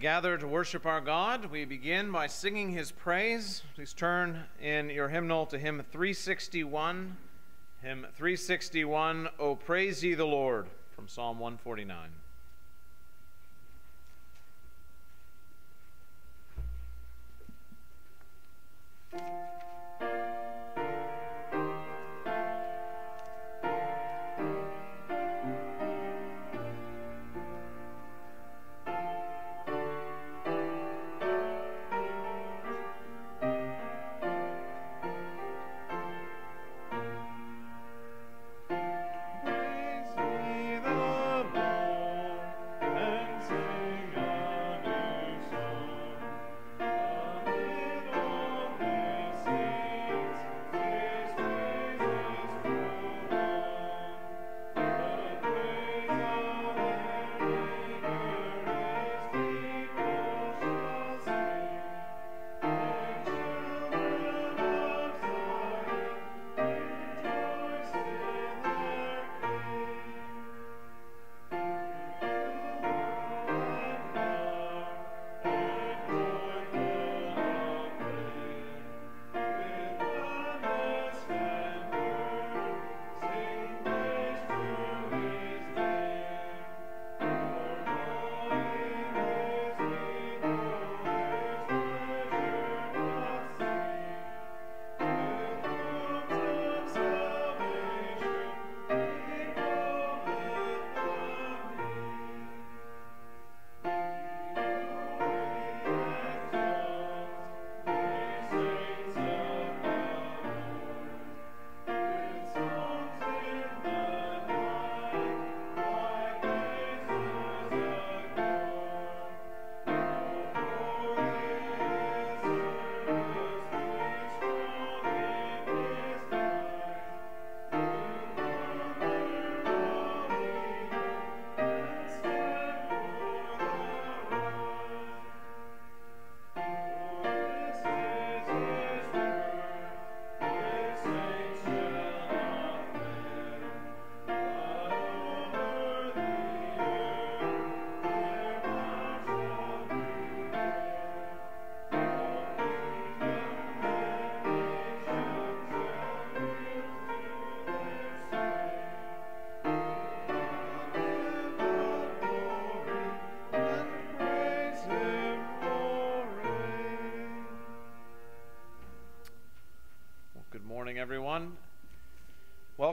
gather to worship our God, we begin by singing his praise. Please turn in your hymnal to hymn 361. Hymn 361, O Praise Ye the Lord, from Psalm 149.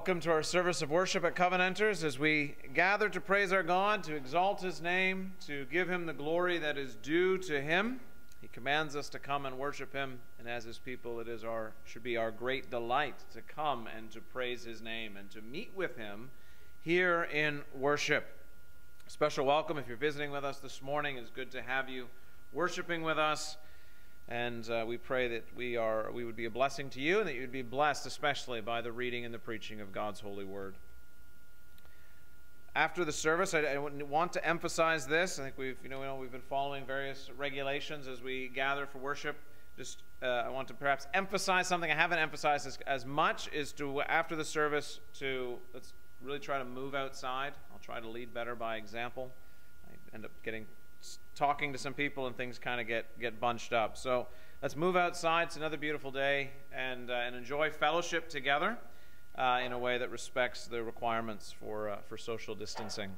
Welcome to our service of worship at Covenanters as we gather to praise our God, to exalt his name, to give him the glory that is due to him. He commands us to come and worship him, and as his people, it is our should be our great delight to come and to praise his name and to meet with him here in worship. Special welcome if you're visiting with us this morning. It's good to have you worshiping with us. And uh, we pray that we, are, we would be a blessing to you and that you would be blessed, especially by the reading and the preaching of God's holy word. After the service, I, I want to emphasize this. I think we've, you know, we know we've been following various regulations as we gather for worship. Just, uh, I want to perhaps emphasize something I haven't emphasized as, as much is to, after the service, to let's really try to move outside. I'll try to lead better by example. I end up getting talking to some people and things kind of get, get bunched up. So let's move outside. It's another beautiful day and, uh, and enjoy fellowship together uh, in a way that respects the requirements for, uh, for social distancing.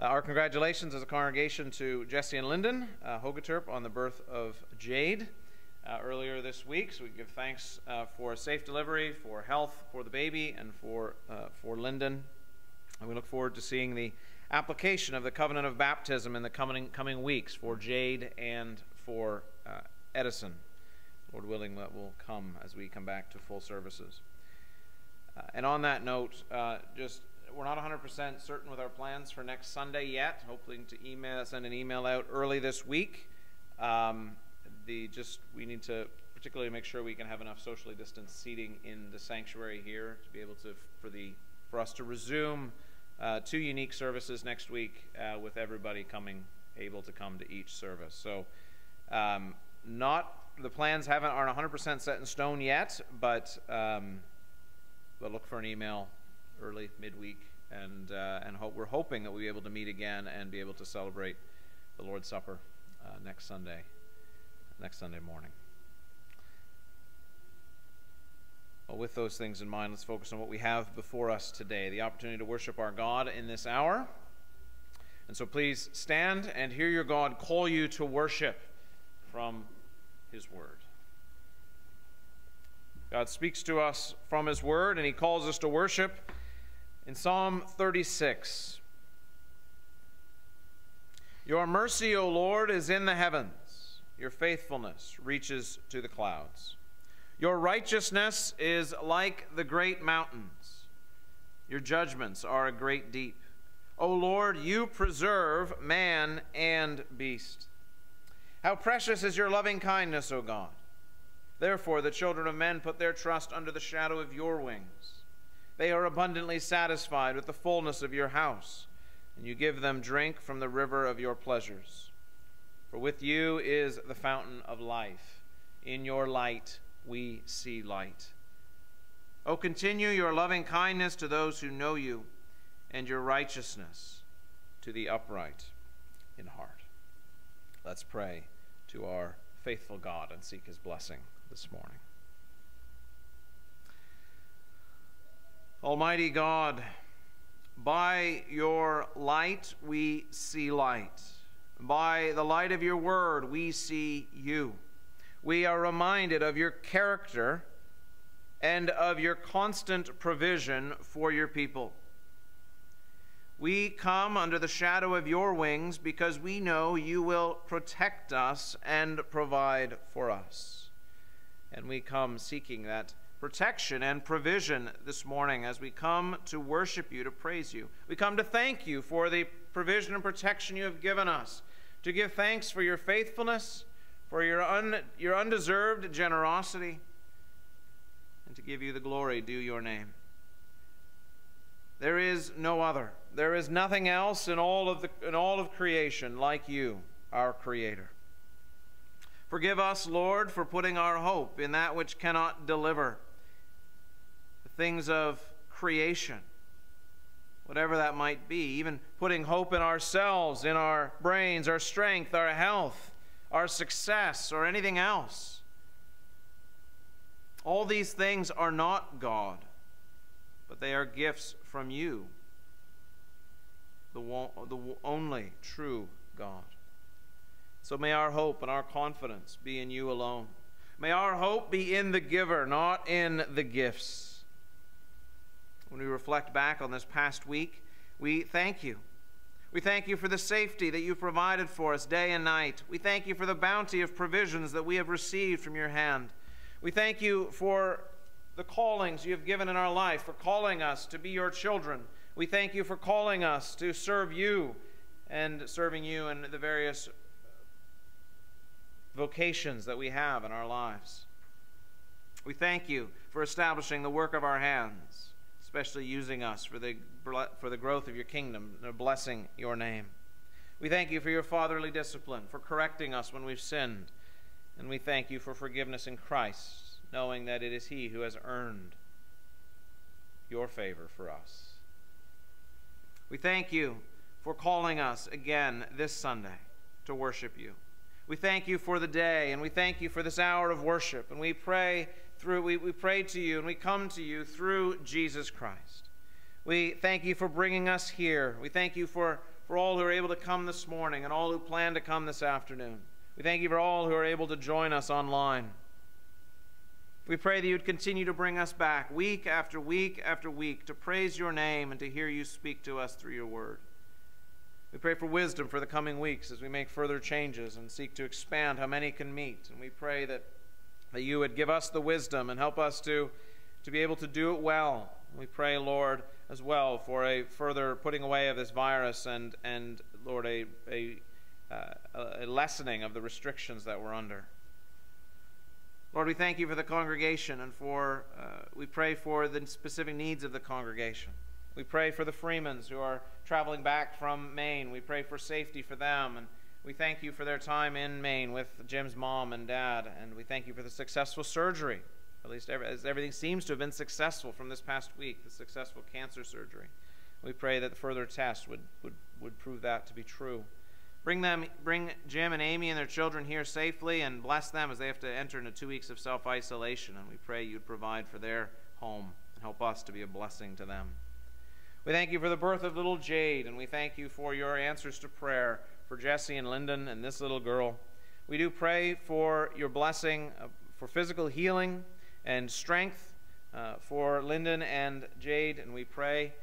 Uh, our congratulations as a congregation to Jesse and Lyndon uh, Hogeterp on the birth of Jade uh, earlier this week. So we give thanks for safe delivery, for health for the baby, and for, for Lyndon. And we look forward to seeing the application of the covenant of baptism in the coming, coming weeks for Jade and for uh, Edison. Lord willing, that will come as we come back to full services. Uh, and on that note, uh, just we're not 100% certain with our plans for next Sunday yet. Hoping to email, send an email out early this week. Um, the just we need to particularly make sure we can have enough socially distanced seating in the sanctuary here to be able to for the for us to resume uh, two unique services next week uh, with everybody coming, able to come to each service. So, um, not the plans haven't aren't 100% set in stone yet, but um, but look for an email early midweek, and uh, and hope we're hoping that we'll be able to meet again and be able to celebrate the Lord's Supper uh, next Sunday, next Sunday morning. Well, with those things in mind, let's focus on what we have before us today the opportunity to worship our God in this hour. And so please stand and hear your God call you to worship from his word. God speaks to us from his word, and he calls us to worship in Psalm 36. Your mercy, O Lord, is in the heavens, your faithfulness reaches to the clouds. Your righteousness is like the great mountains, your judgments are a great deep. O Lord, you preserve man and beast. How precious is your loving kindness, O God. Therefore, the children of men put their trust under the shadow of your wings. They are abundantly satisfied with the fullness of your house, and you give them drink from the river of your pleasures. For with you is the fountain of life. In your light we see light. O continue your loving kindness to those who know you and your righteousness to the upright in heart. Let's pray to our faithful God and seek his blessing this morning. Almighty God, by your light we see light. By the light of your word we see you. We are reminded of your character and of your constant provision for your people. We come under the shadow of your wings because we know you will protect us and provide for us. And we come seeking that protection and provision this morning as we come to worship you, to praise you. We come to thank you for the provision and protection you have given us, to give thanks for your faithfulness, for your, un, your undeserved generosity, and to give you the glory due your name. There is no other. There is nothing else in all of, the, in all of creation like you, our Creator. Forgive us, Lord, for putting our hope in that which cannot deliver, the things of creation, whatever that might be, even putting hope in ourselves, in our brains, our strength, our health, our success, or anything else. All these things are not God but they are gifts from you, the, one, the only true God. So may our hope and our confidence be in you alone. May our hope be in the giver, not in the gifts. When we reflect back on this past week, we thank you. We thank you for the safety that you've provided for us day and night. We thank you for the bounty of provisions that we have received from your hand. We thank you for the callings you have given in our life, for calling us to be your children. We thank you for calling us to serve you and serving you in the various vocations that we have in our lives. We thank you for establishing the work of our hands, especially using us for the, for the growth of your kingdom, and blessing your name. We thank you for your fatherly discipline, for correcting us when we've sinned. And we thank you for forgiveness in Christ knowing that it is He who has earned your favor for us. We thank you for calling us again this Sunday to worship you. We thank you for the day, and we thank you for this hour of worship. And we pray through, we, we pray to you, and we come to you through Jesus Christ. We thank you for bringing us here. We thank you for, for all who are able to come this morning and all who plan to come this afternoon. We thank you for all who are able to join us online. We pray that you would continue to bring us back week after week after week to praise your name and to hear you speak to us through your word. We pray for wisdom for the coming weeks as we make further changes and seek to expand how many can meet. And we pray that, that you would give us the wisdom and help us to, to be able to do it well. We pray, Lord, as well for a further putting away of this virus and, and Lord, a, a, uh, a lessening of the restrictions that we're under. Lord, we thank you for the congregation and for, uh, we pray for the specific needs of the congregation. We pray for the Freemans who are traveling back from Maine. We pray for safety for them. And we thank you for their time in Maine with Jim's mom and dad. And we thank you for the successful surgery. At least as everything seems to have been successful from this past week, the successful cancer surgery. We pray that further tests would, would, would prove that to be true. Bring them, bring Jim and Amy and their children here safely, and bless them as they have to enter into two weeks of self-isolation. And we pray you'd provide for their home and help us to be a blessing to them. We thank you for the birth of little Jade, and we thank you for your answers to prayer for Jesse and Lyndon and this little girl. We do pray for your blessing for physical healing and strength uh, for Lyndon and Jade, and we pray,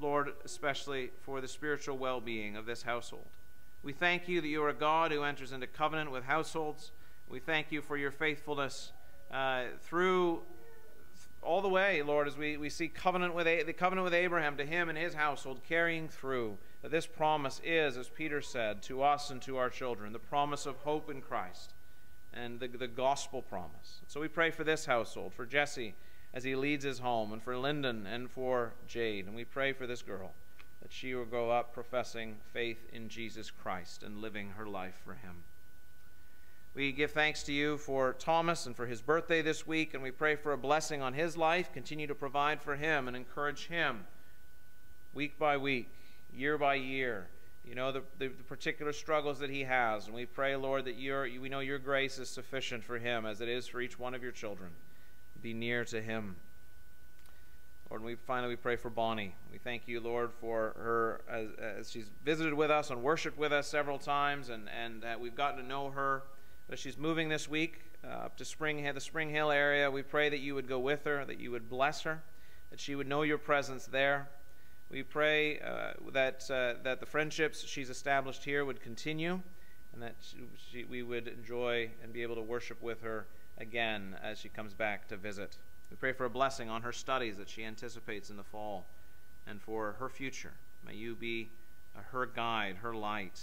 Lord, especially for the spiritual well being of this household. We thank you that you are a God who enters into covenant with households. We thank you for your faithfulness uh, through all the way, Lord, as we, we see covenant with the covenant with Abraham to him and his household carrying through. That this promise is, as Peter said, to us and to our children, the promise of hope in Christ and the, the gospel promise. So we pray for this household, for Jesse as he leads his home, and for Lyndon and for Jade. And we pray for this girl that she will grow up professing faith in Jesus Christ and living her life for him. We give thanks to you for Thomas and for his birthday this week, and we pray for a blessing on his life. Continue to provide for him and encourage him week by week, year by year. You know the, the, the particular struggles that he has, and we pray, Lord, that your, we know your grace is sufficient for him as it is for each one of your children. Be near to him. Lord, and we finally we pray for Bonnie. We thank you, Lord, for her as, as she's visited with us and worshiped with us several times, and, and uh, we've gotten to know her as she's moving this week uh, up to Spring the Springhill area. We pray that you would go with her, that you would bless her, that she would know your presence there. We pray uh, that uh, that the friendships she's established here would continue, and that she, we would enjoy and be able to worship with her again as she comes back to visit. We pray for a blessing on her studies that she anticipates in the fall, and for her future. May you be uh, her guide, her light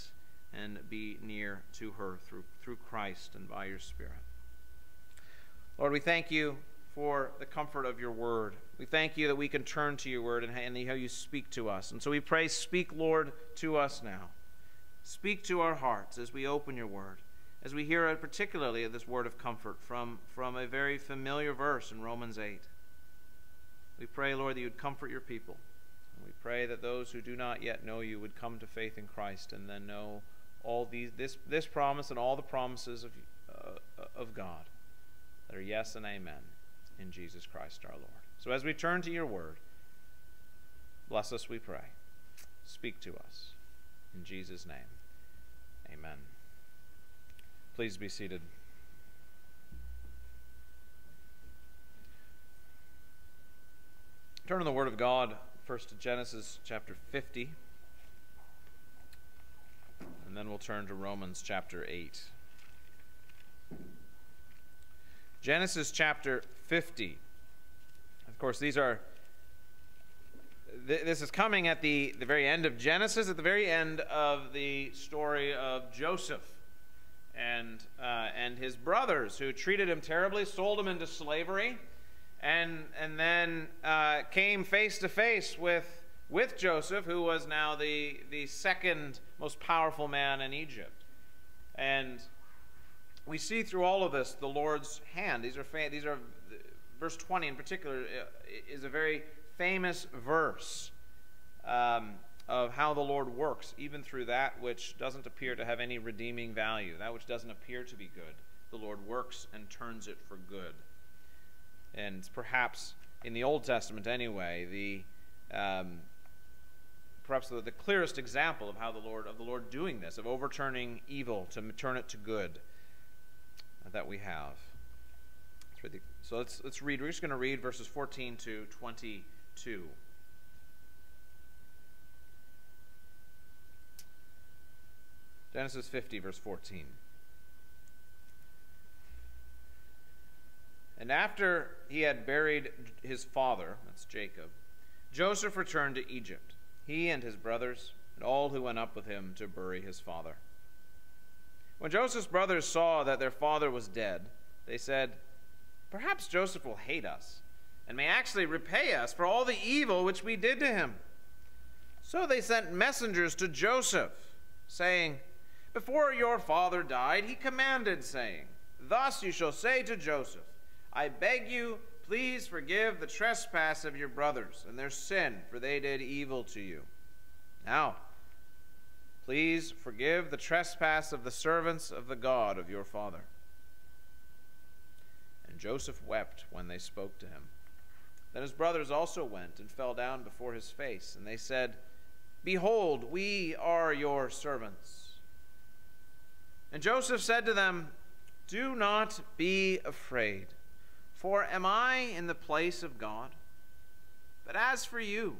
and be near to her through, through Christ and by your Spirit. Lord, we thank you for the comfort of your word. We thank you that we can turn to your word and, and how you speak to us. And so we pray, speak, Lord, to us now. Speak to our hearts as we open your word, as we hear particularly this word of comfort from, from a very familiar verse in Romans 8. We pray, Lord, that you would comfort your people. And we pray that those who do not yet know you would come to faith in Christ and then know all these this this promise and all the promises of uh, of God that are yes and amen in Jesus Christ our Lord. So as we turn to your word, bless us we pray. Speak to us in Jesus name. Amen. Please be seated. Turn to the word of God first to Genesis chapter 50. And then we'll turn to Romans chapter 8. Genesis chapter 50. Of course, these are this is coming at the, the very end of Genesis, at the very end of the story of Joseph and, uh, and his brothers who treated him terribly, sold him into slavery, and, and then uh, came face to face with with Joseph, who was now the, the second most powerful man in Egypt. And we see through all of this the Lord's hand. These are, these are verse 20 in particular uh, is a very famous verse um, of how the Lord works, even through that which doesn't appear to have any redeeming value, that which doesn't appear to be good. The Lord works and turns it for good. And perhaps in the Old Testament, anyway, the um, perhaps the, the clearest example of how the Lord of the Lord doing this, of overturning evil to turn it to good that we have. So let's let's read. We're just going to read verses 14 to 22. Genesis 50, verse 14. And after he had buried his father, that's Jacob, Joseph returned to Egypt he and his brothers, and all who went up with him to bury his father. When Joseph's brothers saw that their father was dead, they said, Perhaps Joseph will hate us, and may actually repay us for all the evil which we did to him. So they sent messengers to Joseph, saying, Before your father died, he commanded, saying, Thus you shall say to Joseph, I beg you, Please forgive the trespass of your brothers and their sin, for they did evil to you. Now, Please forgive the trespass of the servants of the God of your father. Joseph wept when they spoke to him. Then his brothers also went and fell down before his face, and they said, Behold, we are your servants. And Joseph said to them, Do not be afraid, for am I in the place of God? But as for you,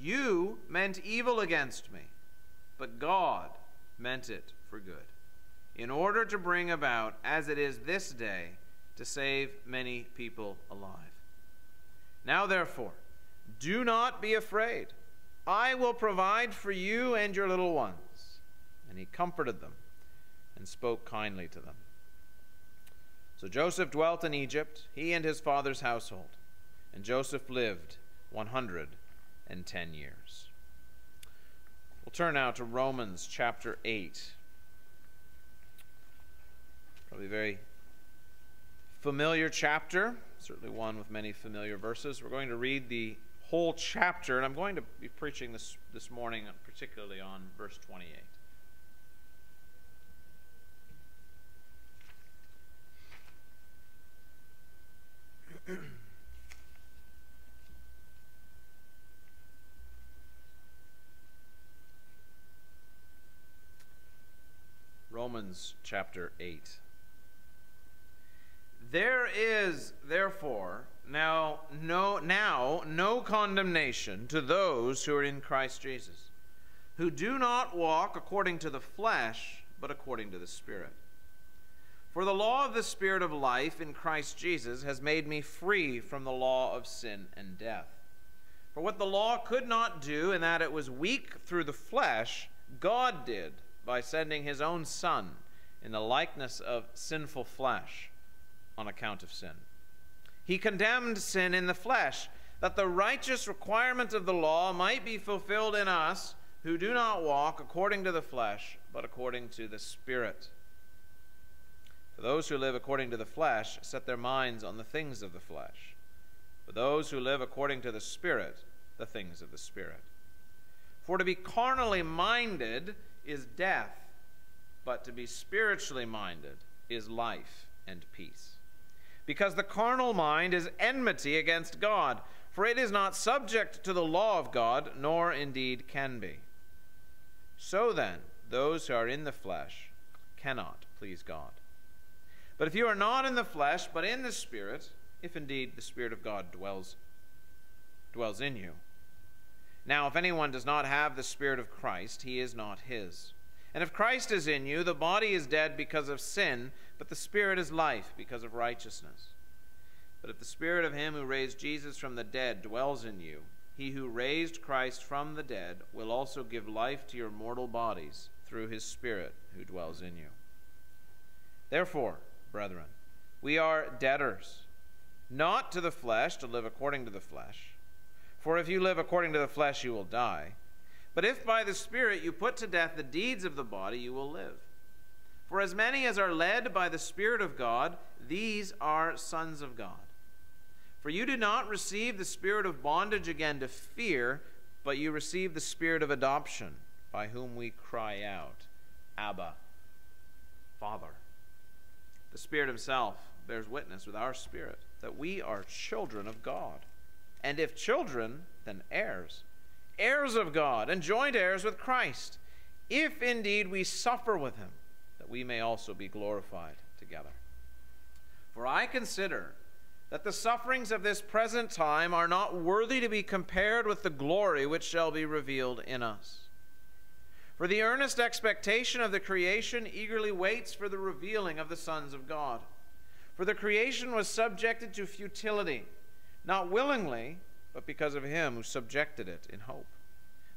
you meant evil against me, but God meant it for good, in order to bring about, as it is this day, to save many people alive. Now, therefore, do not be afraid. I will provide for you and your little ones. And he comforted them and spoke kindly to them. So Joseph dwelt in Egypt, he and his father's household. And Joseph lived 110 years. We'll turn now to Romans chapter 8. Probably very familiar chapter, certainly one with many familiar verses. We're going to read the whole chapter, and I'm going to be preaching this, this morning, uh, particularly on verse 28. Romans chapter 8. There is, therefore, now no, now no condemnation to those who are in Christ Jesus, who do not walk according to the flesh, but according to the Spirit. For the law of the Spirit of life in Christ Jesus has made me free from the law of sin and death. For what the law could not do, in that it was weak through the flesh, God did by sending his own Son in the likeness of sinful flesh on account of sin. He condemned sin in the flesh, that the righteous requirement of the law might be fulfilled in us who do not walk according to the flesh, but according to the Spirit. For those who live according to the flesh set their minds on the things of the flesh, but those who live according to the Spirit, the things of the Spirit. For to be carnally minded is death, but to be spiritually minded is life and peace. Because the carnal mind is enmity against God, for it is not subject to the law of God, nor indeed can be. So then, those who are in the flesh cannot please God. But if you are not in the flesh, but in the Spirit, if indeed the Spirit of God dwells, dwells in you. Now, if anyone does not have the Spirit of Christ, he is not his. And if Christ is in you, the body is dead because of sin, but the Spirit is life because of righteousness. But if the Spirit of him who raised Jesus from the dead dwells in you, he who raised Christ from the dead will also give life to your mortal bodies through his Spirit who dwells in you. Therefore, brethren, we are debtors, not to the flesh to live according to the flesh. For if you live according to the flesh, you will die. But if by the Spirit you put to death the deeds of the body, you will live. For as many as are led by the Spirit of God, these are sons of God. For you did not receive the spirit of bondage again to fear, but you received the spirit of adoption, by whom we cry out, Abba, Father. The Spirit Himself bears witness with our spirit that we are children of God. And if children, then heirs heirs of God, and joint heirs with Christ, if indeed we suffer with him, we may also be glorified together. For I consider that the sufferings of this present time are not worthy to be compared with the glory which shall be revealed in us. For the earnest expectation of the creation eagerly waits for the revealing of the sons of God. For the creation was subjected to futility, not willingly, but because of him who subjected it in hope.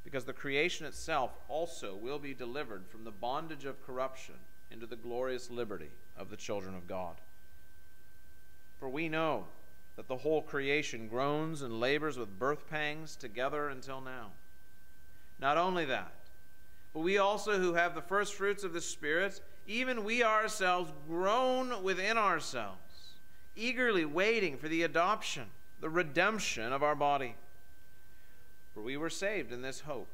Because the creation itself also will be delivered from the bondage of corruption into the glorious liberty of the children of God. For we know that the whole creation groans and labors with birth pangs together until now. Not only that, but we also who have the first fruits of the Spirit, even we ourselves groan within ourselves, eagerly waiting for the adoption the redemption of our body. For we were saved in this hope.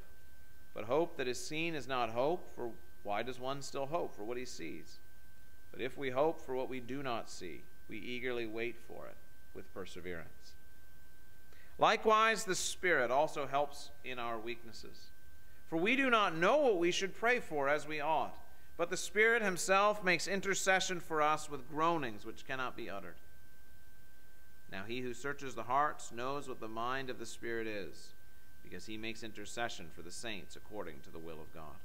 But hope that is seen is not hope, for why does one still hope for what he sees? But if we hope for what we do not see, we eagerly wait for it with perseverance. Likewise, the Spirit also helps in our weaknesses. For we do not know what we should pray for as we ought, but the Spirit Himself makes intercession for us with groanings which cannot be uttered. Now, He who searches the hearts knows what the mind of the Spirit is, because He makes intercession for the saints according to the will of God.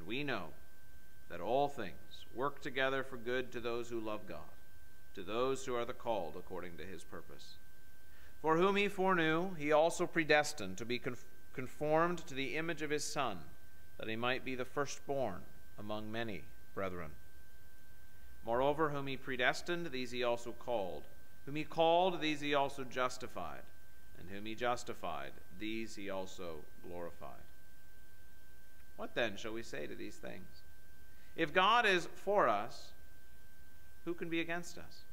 And we know that all things work together for good to those who love God, to those who are the called according to His purpose. For whom He foreknew, He also predestined to be conformed conformed to the image of his Son, that he might be the firstborn among many brethren. Moreover, whom he predestined, these he also called. Whom he called, these he also justified. And whom he justified, these he also glorified. What then shall we say to these things? If God is for us, who can be against us?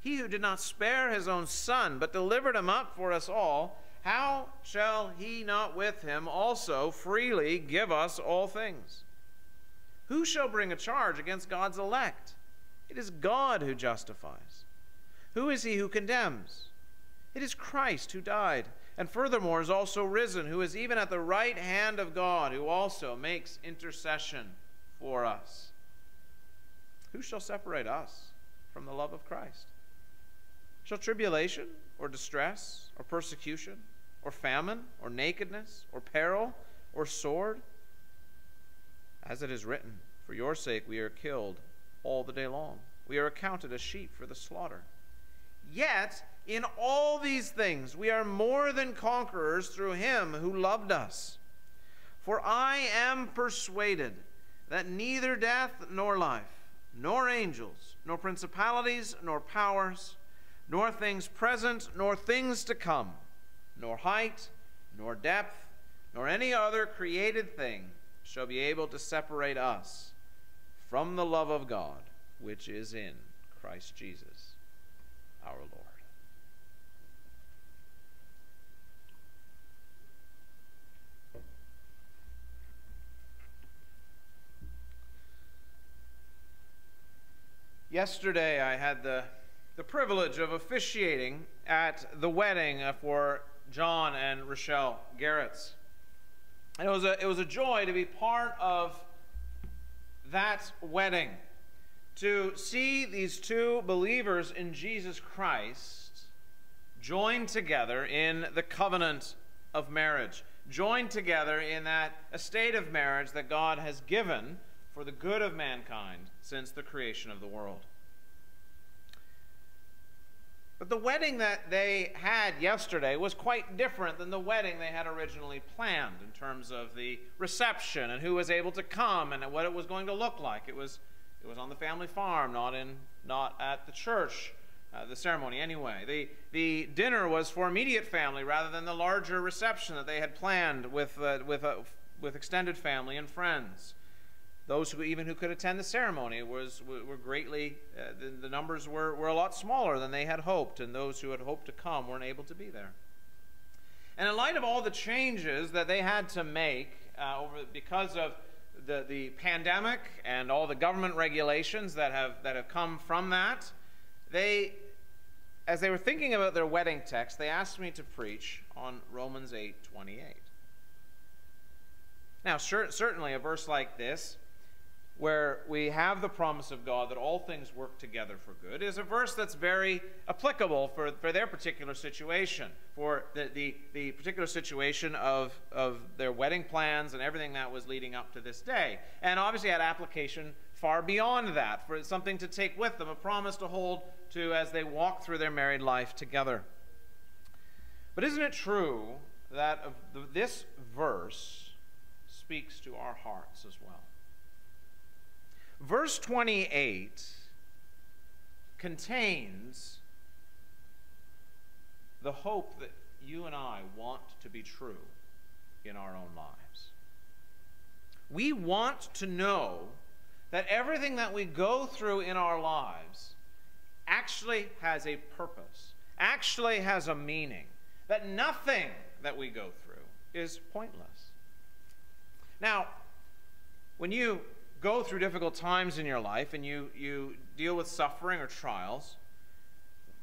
He who did not spare his own son, but delivered him up for us all, how shall he not with him also freely give us all things? Who shall bring a charge against God's elect? It is God who justifies. Who is he who condemns? It is Christ who died, and furthermore is also risen, who is even at the right hand of God, who also makes intercession for us. Who shall separate us from the love of Christ? Shall tribulation, or distress, or persecution, or famine, or nakedness, or peril, or sword? As it is written, For your sake we are killed all the day long. We are accounted as sheep for the slaughter. Yet, in all these things, we are more than conquerors through him who loved us. For I am persuaded that neither death nor life, nor angels, nor principalities, nor powers, nor things present, nor things to come, nor height, nor depth, nor any other created thing shall be able to separate us from the love of God which is in Christ Jesus our Lord. Yesterday, I had the, the privilege of officiating at the wedding uh, for John and Rochelle Garrett's. And it was a, it was a joy to be part of that wedding, to see these two believers in Jesus Christ joined together in the covenant of marriage, joined together in that estate of marriage that God has given for the good of mankind since the creation of the world. But the wedding that they had yesterday was quite different than the wedding they had originally planned in terms of the reception and who was able to come and what it was going to look like. It was, it was on the family farm, not, in, not at the church, uh, the ceremony anyway. The, the dinner was for immediate family rather than the larger reception that they had planned with, uh, with, uh, with extended family and friends those who even who could attend the ceremony was were greatly uh, the, the, numbers were, were a lot smaller than they had hoped and those who had hoped to come weren't able to be there. And in light of all the changes that they had to make uh, over because of the, the pandemic and all the government regulations that have that have come from that they as they were thinking about their wedding text they asked me to preach on romans 8 28 now certainly a verse like this where we have the promise of God that all things work together for good, is a verse that's very applicable for, for their particular situation, for the, the, the particular situation of, of their wedding plans and everything that was leading up to this day. And obviously had application far beyond that, for something to take with them, a promise to hold to as they walk through their married life together. But isn't it true that this verse speaks to our hearts as well? Verse 28 contains the hope that you and I want to be true in our own lives. We want to know that everything that we go through in our lives actually has a purpose, actually has a meaning, that nothing that we go through is pointless. Now, when you go through difficult times in your life and you, you deal with suffering or trials,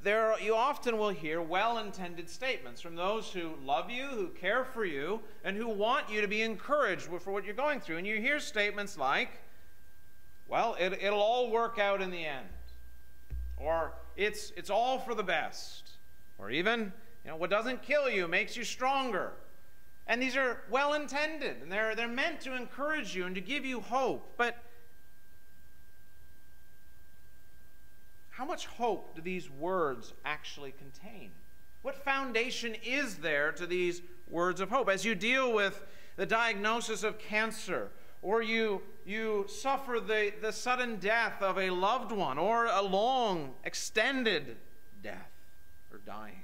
there you often will hear well-intended statements from those who love you, who care for you, and who want you to be encouraged for what you're going through. And you hear statements like, well, it, it'll all work out in the end. Or it's, it's all for the best. Or even, you know, what doesn't kill you makes you stronger. And these are well intended, and they're, they're meant to encourage you and to give you hope. But How much hope do these words actually contain? What foundation is there to these words of hope? As you deal with the diagnosis of cancer, or you, you suffer the, the sudden death of a loved one, or a long, extended death or dying.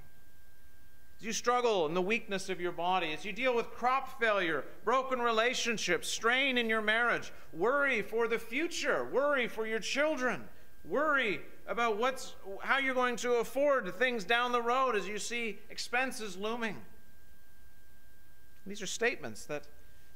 As you struggle in the weakness of your body, as you deal with crop failure, broken relationships, strain in your marriage, worry for the future, worry for your children, worry about what's, how you're going to afford things down the road as you see expenses looming. These are statements that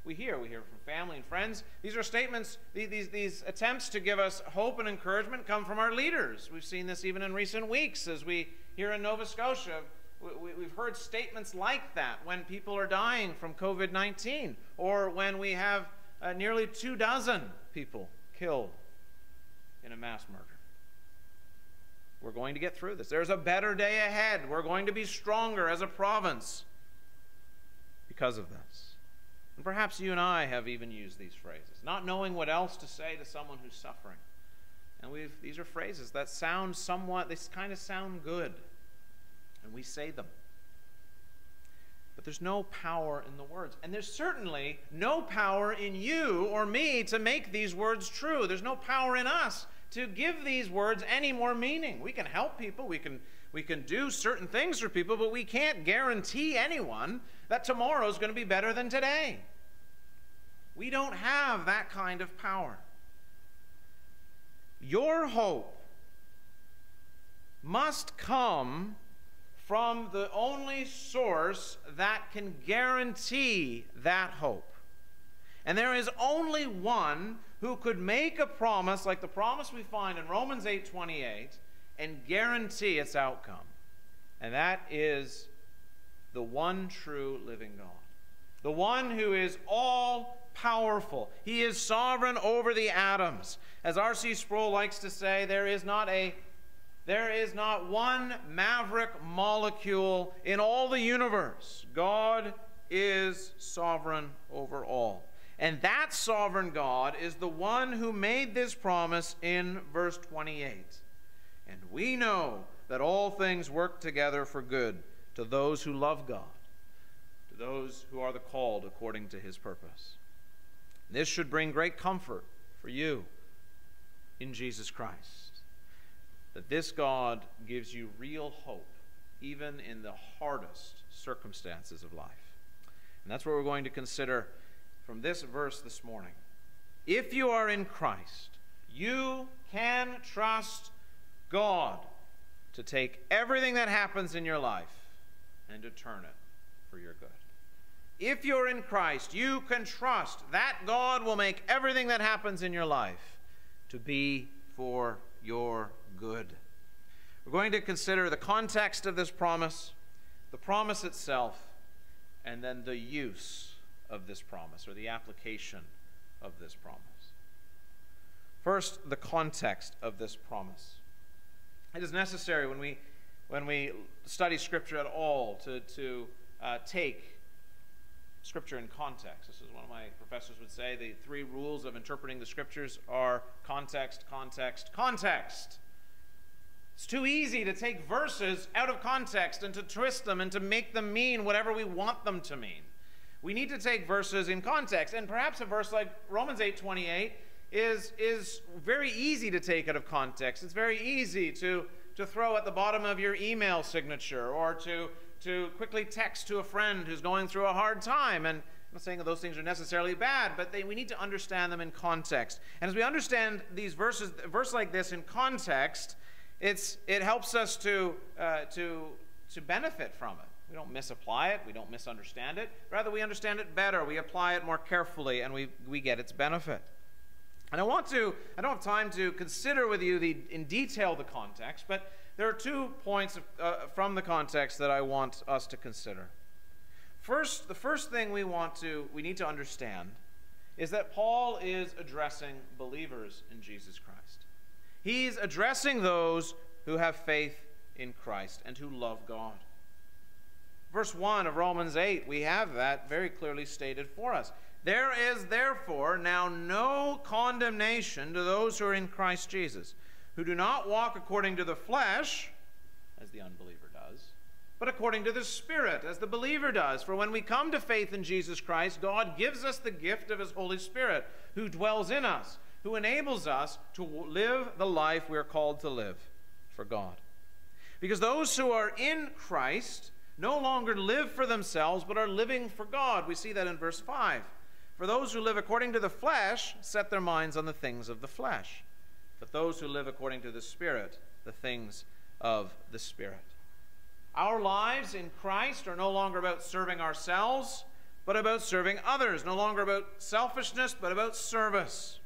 we hear. We hear from family and friends. These are statements, these, these attempts to give us hope and encouragement come from our leaders. We've seen this even in recent weeks as we here in Nova Scotia. We, have heard statements like that when people are dying from COVID 19 or when we have uh, nearly two dozen people killed in a mass murder. We're going to get through this. There's a better day ahead. We're going to be stronger as a province because of this. And perhaps you and I have even used these phrases, not knowing what else to say to someone who's suffering. And these are phrases that sound somewhat, they kind of sound good. And we say them. But there's no power in the words. And there's certainly no power in you or me to make these words true. There's no power in us to give these words any more meaning. We can help people, we can, we can do certain things for people, but we can't guarantee anyone that tomorrow is going to be better than today. We don't have that kind of power. Your hope must come from the only source that can guarantee that hope. And there is only one who could make a promise like the promise we find in Romans 8:28 and guarantee its outcome. And that is the one true living God. The one who is all powerful. He is sovereign over the atoms. As R.C. Sproul likes to say, there is not a there is not one maverick molecule in all the universe. God is sovereign over all. And that sovereign God is the one who made this promise in verse 28. And we know that all things work together for good to those who love God, to those who are the called according to his purpose. This should bring great comfort for you in Jesus Christ. That this God gives you real hope, even in the hardest circumstances of life. And that's what we're going to consider from this verse this morning. If you are in Christ, you can trust God to take everything that happens in your life and to turn it for your good. If you're in Christ, you can trust that God will make everything that happens in your life to be for your good. We're going to consider the context of this promise, the promise itself, and then the use of this promise or the application of this promise. First, the context of this promise. It is necessary when we, when we study Scripture at all to, to uh, take Scripture in context. This is one of my professors would say the three rules of interpreting the Scriptures are context, context, context. It's too easy to take verses out of context and to twist them and to make them mean whatever we want them to mean we need to take verses in context. And perhaps a verse like Romans 8:28 is, is very easy to take out of context. It's very easy to, to throw at the bottom of your email signature or to, to quickly text to a friend who's going through a hard time. And I'm not saying that those things are necessarily bad, but they, we need to understand them in context. And as we understand these verses, a verse like this in context, it's, it helps us to, uh, to, to benefit from it. We don't misapply it, we don't misunderstand it. Rather, we understand it better, we apply it more carefully, and we, we get its benefit. And I want to, I don't have time to consider with you the, in detail the context, but there are two points of, uh, from the context that I want us to consider. First, the first thing we want to, we need to understand is that Paul is addressing believers in Jesus Christ. He's addressing those who have faith in Christ and who love God. Verse 1 of Romans 8, we have that very clearly stated for us. There is therefore now no condemnation to those who are in Christ Jesus, who do not walk according to the flesh, as the unbeliever does, but according to the Spirit, as the believer does. For when we come to faith in Jesus Christ, God gives us the gift of His Holy Spirit, who dwells in us, who enables us to live the life we are called to live for God. Because those who are in Christ no longer live for themselves, but are living for God. We see that in verse 5. For those who live according to the flesh set their minds on the things of the flesh, but those who live according to the Spirit, the things of the Spirit. Our lives in Christ are no longer about serving ourselves, but about serving others, no longer about selfishness, but about service.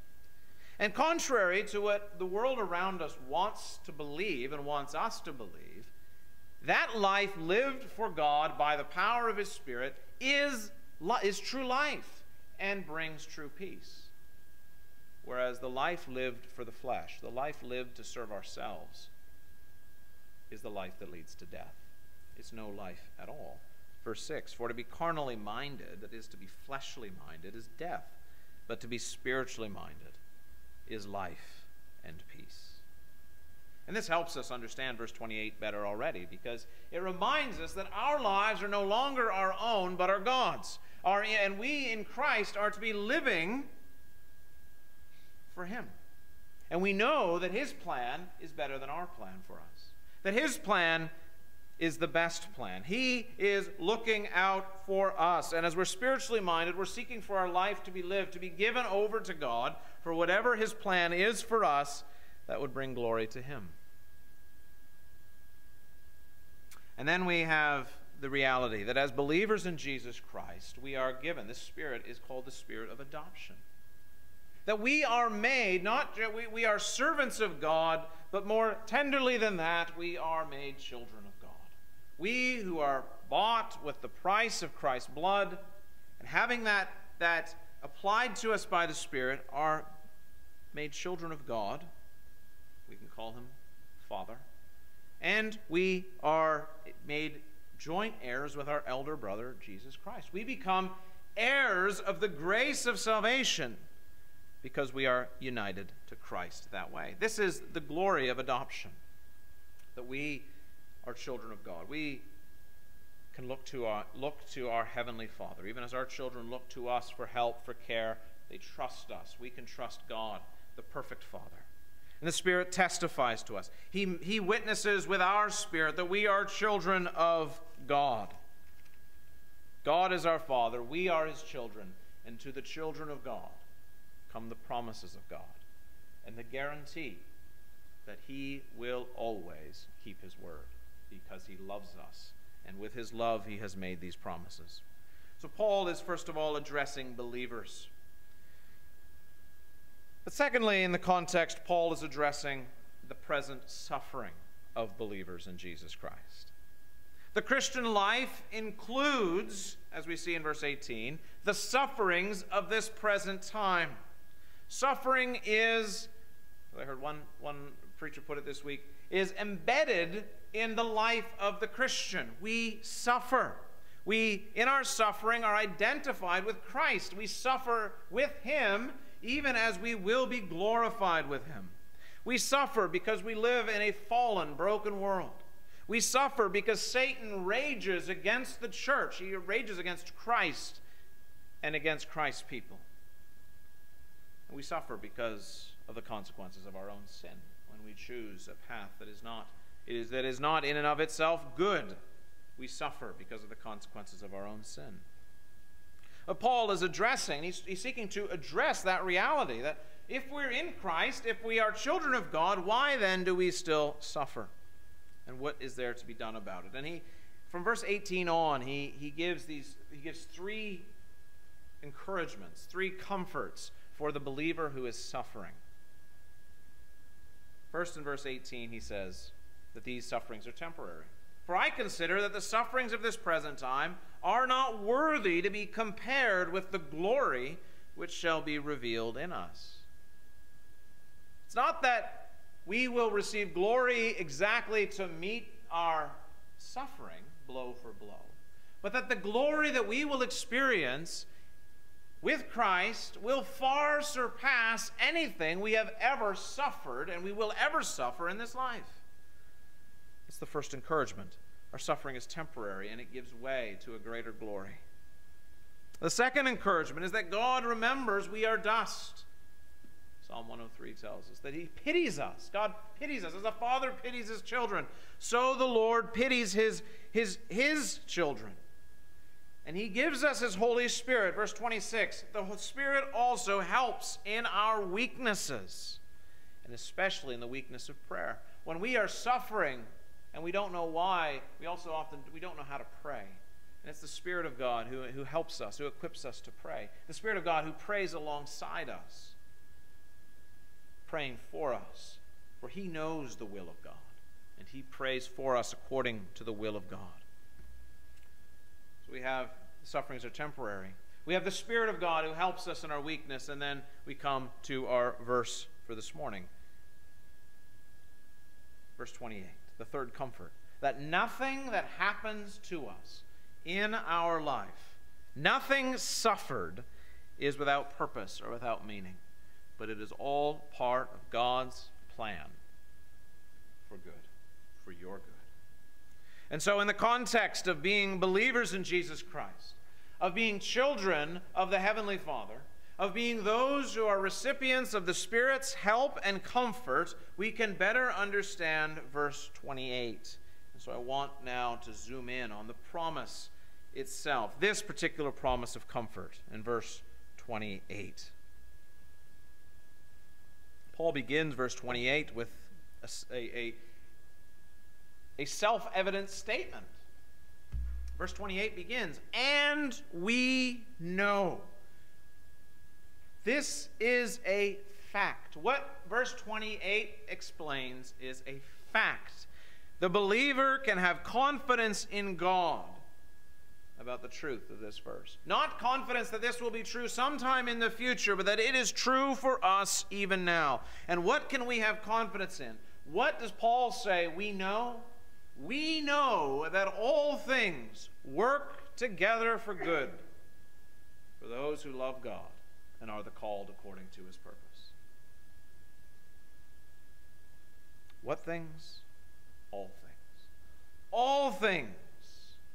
And contrary to what the world around us wants to believe and wants us to believe, that life lived for God by the power of His Spirit is, is true life and brings true peace. Whereas the life lived for the flesh, the life lived to serve ourselves, is the life that leads to death. It's no life at all. Verse 6 For to be carnally minded, that is, to be fleshly minded, is death, but to be spiritually minded is life and peace. And this helps us understand verse 28 better already because it reminds us that our lives are no longer our own but our God's are, and we in Christ are to be living for Him. And we know that His plan is better than our plan for us. That His plan is the best plan. He is looking out for us. And as we're spiritually minded, we're seeking for our life to be lived, to be given over to God for whatever His plan is for us that would bring glory to Him. And then we have the reality that as believers in Jesus Christ, we are given, this spirit is called the spirit of adoption. That we are made, not we, we are servants of God, but more tenderly than that, we are made children of God. We who are bought with the price of Christ's blood, and having that, that applied to us by the Spirit, are made children of God. We can call him Father. And we are made joint heirs with our elder brother, Jesus Christ. We become heirs of the grace of salvation because we are united to Christ that way. This is the glory of adoption, that we are children of God. We can look to our, look to our Heavenly Father. Even as our children look to us for help, for care, they trust us. We can trust God, the perfect Father. And the Spirit testifies to us. He, he witnesses with our spirit that we are children of God. God is our Father, we are His children, and to the children of God come the promises of God and the guarantee that He will always keep His word because He loves us. And with His love, He has made these promises. So, Paul is first of all addressing believers. But secondly, in the context, Paul is addressing the present suffering of believers in Jesus Christ. The Christian life includes, as we see in verse 18, the sufferings of this present time. Suffering is, I heard one, one preacher put it this week, is embedded in the life of the Christian. We suffer. We, in our suffering, are identified with Christ. We suffer with Him, even as we will be glorified with Him. We suffer because we live in a fallen, broken world. We suffer because Satan rages against the church. He rages against Christ and against Christ's people. And we suffer because of the consequences of our own sin when we choose a path that is not it is that is not in and of itself good. We suffer because of the consequences of our own sin. Paul is addressing, he's, he's seeking to address that reality that if we're in Christ, if we are children of God, why then do we still suffer? and what is there to be done about it. And he from verse 18 on, he, he gives these he gives three encouragements, three comforts for the believer who is suffering. First, in verse 18, he says that these sufferings are temporary. For I consider that the sufferings of this present time are not worthy to be compared with the glory which shall be revealed in us. It's not that we will receive glory exactly to meet our suffering, blow for blow, but that the glory that we will experience with Christ will far surpass anything we have ever suffered and we will ever suffer in this life. It's the first encouragement. Our suffering is temporary and it gives way to a greater glory. The second encouragement is that God remembers we are dust. Psalm 103 tells us that He pities us. God pities us. As a father pities his children, so the Lord pities his, his, his children. And He gives us His Holy Spirit. Verse 26 The Spirit also helps in our weaknesses, and especially in the weakness of prayer. When we are suffering and we don't know why, we also often we don't know how to pray. And it's the Spirit of God who, who helps us, who equips us to pray. The Spirit of God who prays alongside us, praying for us. For He knows the will of God, and He prays for us according to the will of God. So we have sufferings are temporary. We have the Spirit of God who helps us in our weakness, and then we come to our verse for this morning. Verse 28, the third comfort that nothing that happens to us in our life, nothing suffered, is without purpose or without meaning, but it is all part of God's plan for good, for your good. And so, in the context of being believers in Jesus Christ, of being children of the Heavenly Father, of being those who are recipients of the Spirit's help and comfort, we can better understand verse 28. And so I want now to zoom in on the promise itself, this particular promise of comfort in verse 28. Paul begins verse 28 with a, a, a self evident statement. Verse 28 begins, and we know. This is a fact. What verse 28 explains is a fact. The believer can have confidence in God about the truth of this verse. Not confidence that this will be true sometime in the future, but that it is true for us even now. And what can we have confidence in? What does Paul say we know? we know that all things work together for good for those who love God and are the called according to his purpose. What things? All things. All things.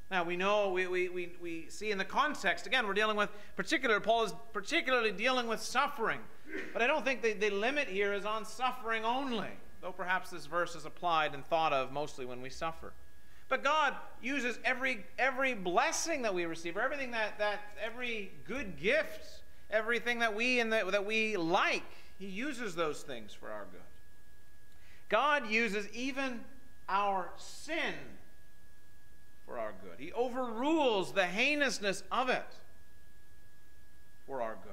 Now we know, we, we, we, we see in the context, again, we're dealing with particular, Paul is particularly dealing with suffering. But I don't think the, the limit here is on suffering only though perhaps this verse is applied and thought of mostly when we suffer. But God uses every, every blessing that we receive, or everything that, that every good gift, everything that we, and that, that we like, He uses those things for our good. God uses even our sin for our good. He overrules the heinousness of it for our good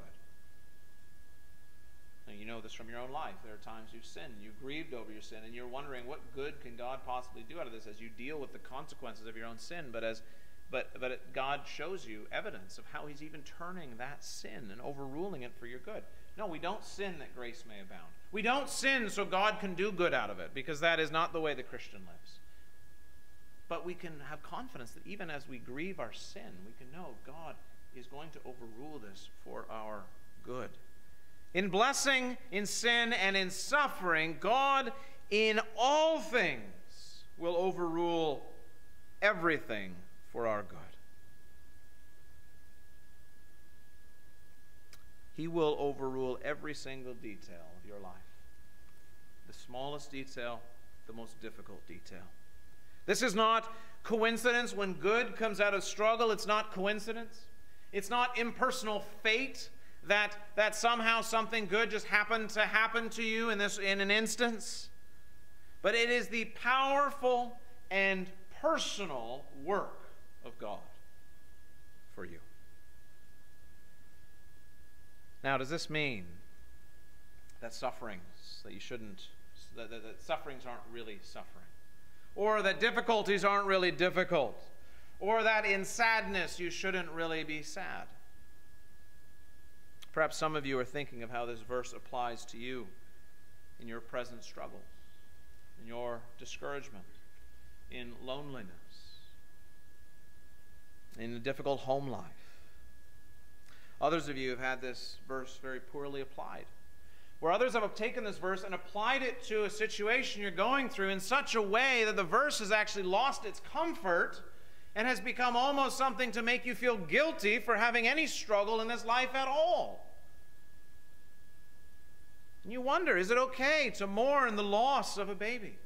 Now, you know this from your own life. There are times you've sinned, you've grieved over your sin, and you're wondering what good can God possibly do out of this as you deal with the consequences of your own sin. But as but but it, God shows you evidence of how He's even turning that sin and overruling it for your good. No, we don't sin that grace may abound. We don't sin so God can do good out of it, because that is not the way the Christian lives. But we can have confidence that even as we grieve our sin, we can know God is going to overrule this for our good. In blessing, in sin, and in suffering, God in all things will overrule everything for our good. He will overrule every single detail of your life. The smallest detail, the most difficult detail. This is not coincidence. When good comes out of struggle, it's not coincidence. It's not impersonal fate that, that somehow something good just happened to happen to you in, this, in an instance, but it is the powerful and personal work of God for you. Now, does this mean that sufferings, that you shouldn't, that, that, that sufferings aren't really suffering? Or that difficulties aren't really difficult? Or that in sadness you shouldn't really be sad? Perhaps some of you are thinking of how this verse applies to you in your present struggles, in your discouragement, in loneliness, in a difficult home life. Others of you have had this verse very poorly applied. Where others have taken this verse and applied it to a situation you're going through in such a way that the verse has actually lost its comfort and has become almost something to make you feel guilty for having any struggle in this life at all. And you wonder is it okay to mourn the loss of a baby?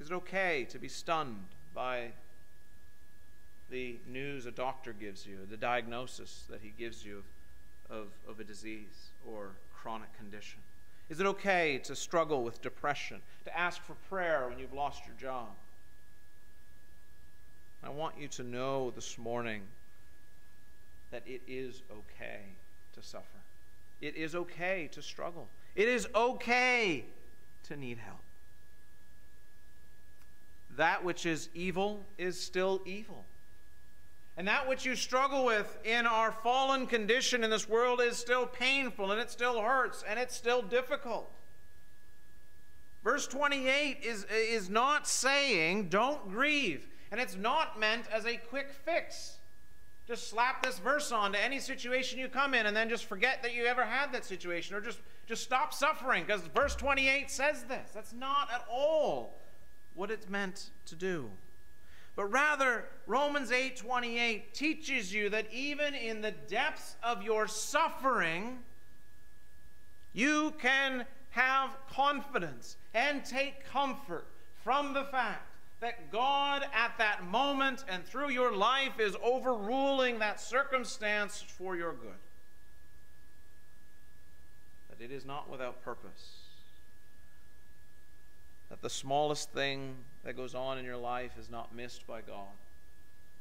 Is it okay to be stunned by the news a doctor gives you, the diagnosis that he gives you of, of, a disease or chronic condition? Is it okay to struggle with depression, to ask for prayer when you've lost your job? I want you to know this morning that it is okay to suffer. It is okay to struggle. It is okay to need help. That which is evil is still evil. And that which you struggle with in our fallen condition in this world is still painful and it still hurts and it's still difficult. Verse 28 is, is not saying don't grieve, and it's not meant as a quick fix. Just slap this verse on to any situation you come in and then just forget that you ever had that situation or just, just stop suffering because verse 28 says this. That's not at all what it's meant to do but rather Romans 8:28 teaches you that even in the depths of your suffering you can have confidence and take comfort from the fact that God at that moment and through your life is overruling that circumstance for your good. That it is not without purpose that the smallest thing that goes on in your life is not missed by God,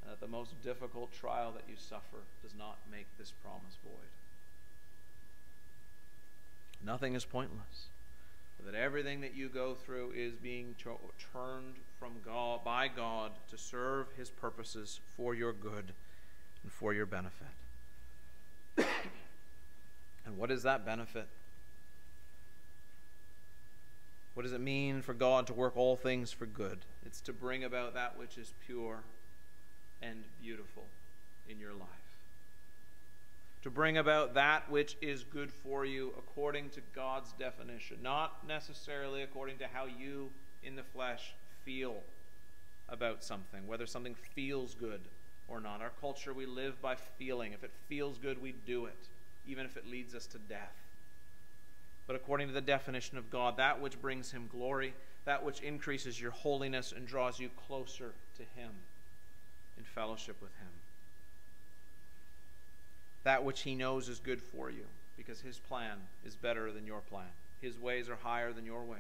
and that the most difficult trial that you suffer does not make this promise void. Nothing is pointless. That everything that you go through is being turned from God by God to serve His purposes for your good and for your benefit. and what is that benefit? What does it mean for God to work all things for good? It's to bring about that which is pure and beautiful in your life. To bring about that which is good for you according to God's definition, not necessarily according to how you in the flesh feel about something, whether something feels good or not. Our culture, we live by feeling. If it feels good, we do it, even if it leads us to death but according to the definition of God, that which brings him glory, that which increases your holiness and draws you closer to him in fellowship with him. That which he knows is good for you, because his plan is better than your plan. His ways are higher than your ways.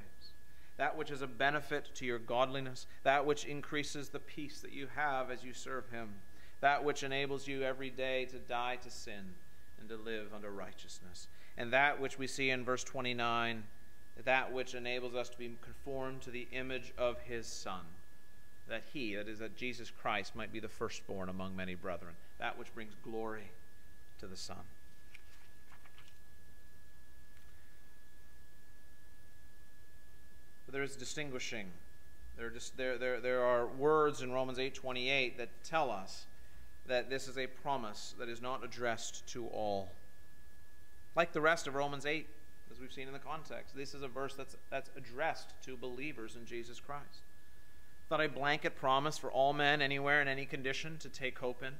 That which is a benefit to your godliness, that which increases the peace that you have as you serve him, that which enables you every day to die to sin and to live under righteousness and that which we see in verse 29, that which enables us to be conformed to the image of his Son, that he, that is, that Jesus Christ, might be the firstborn among many brethren, that which brings glory to the Son. But there is distinguishing. There, are just, there, there, there are words in Romans 8.28 that tell us that this is a promise that is not addressed to all. Like the rest of Romans 8, as we've seen in the context, this is a verse that's, that's addressed to believers in Jesus Christ. Not a blanket promise for all men anywhere in any condition to take hope in.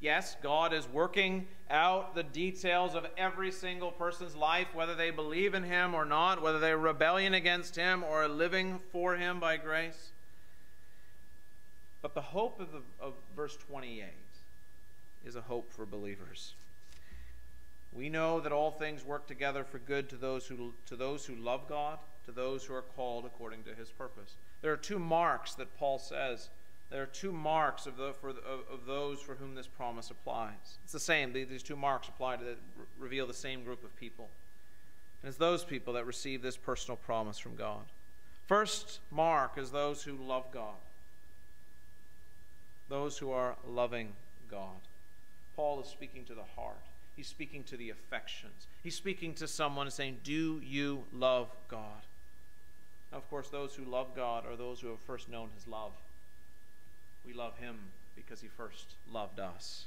Yes, God is working out the details of every single person's life, whether they believe in Him or not, whether they're rebellion against Him or living for Him by grace. But the hope of, the, of verse 28 is a hope for believers. We know that all things work together for good to those who, to those who love God, to those who are called according to his purpose. There are two marks that Paul says. There are two marks of, the, for of, of, those for whom this promise applies. It's the same. These two marks apply to the, reveal the same group of people. And it's those people that receive this personal promise from God. First mark is those who love God, those who are loving God. Paul is speaking to the heart. He's speaking to the affections. He's speaking to someone saying, Do you love God? Now, of course, those who love God are those who have first known his love. We love him because he first loved us.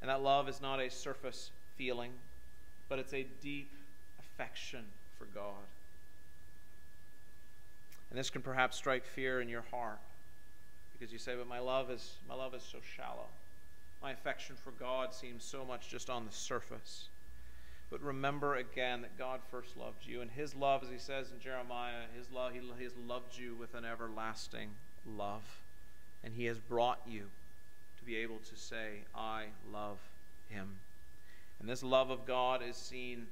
And that love is not a surface feeling, but it's a deep affection for God. And this can perhaps strike fear in your heart because you say, "But my love is my love is so shallow. My affection for God seems so much just on the surface." But remember again that God first loved you, and His love, as He says in Jeremiah, His love, He, he has loved you with an everlasting love, and He has brought you to be able to say, "I love Him." And this love of God is seen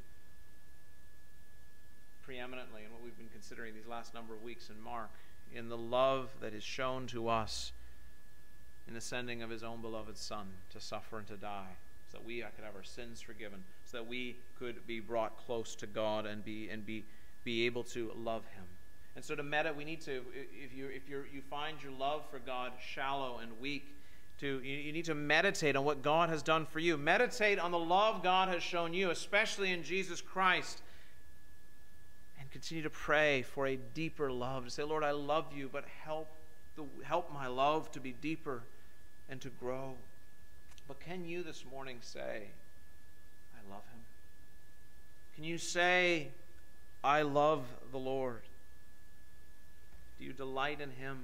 preeminently in what we've been considering these last number of weeks in Mark, in the love that is shown to us in the sending of His own beloved Son to suffer and to die so that we could have our sins forgiven, so that we could be brought close to God and be and be be able to love Him. And so to meta, we need to if you if you you find your love for God shallow and weak, to you, you need to meditate on what God has done for you. Meditate on the love God has shown you, especially in Jesus Christ. And continue to pray for a deeper love. To say, Lord, I love you, but help the, help my love to be deeper and to grow. But can you this morning say, I love him? Can you say, I love the Lord? Do you delight in him,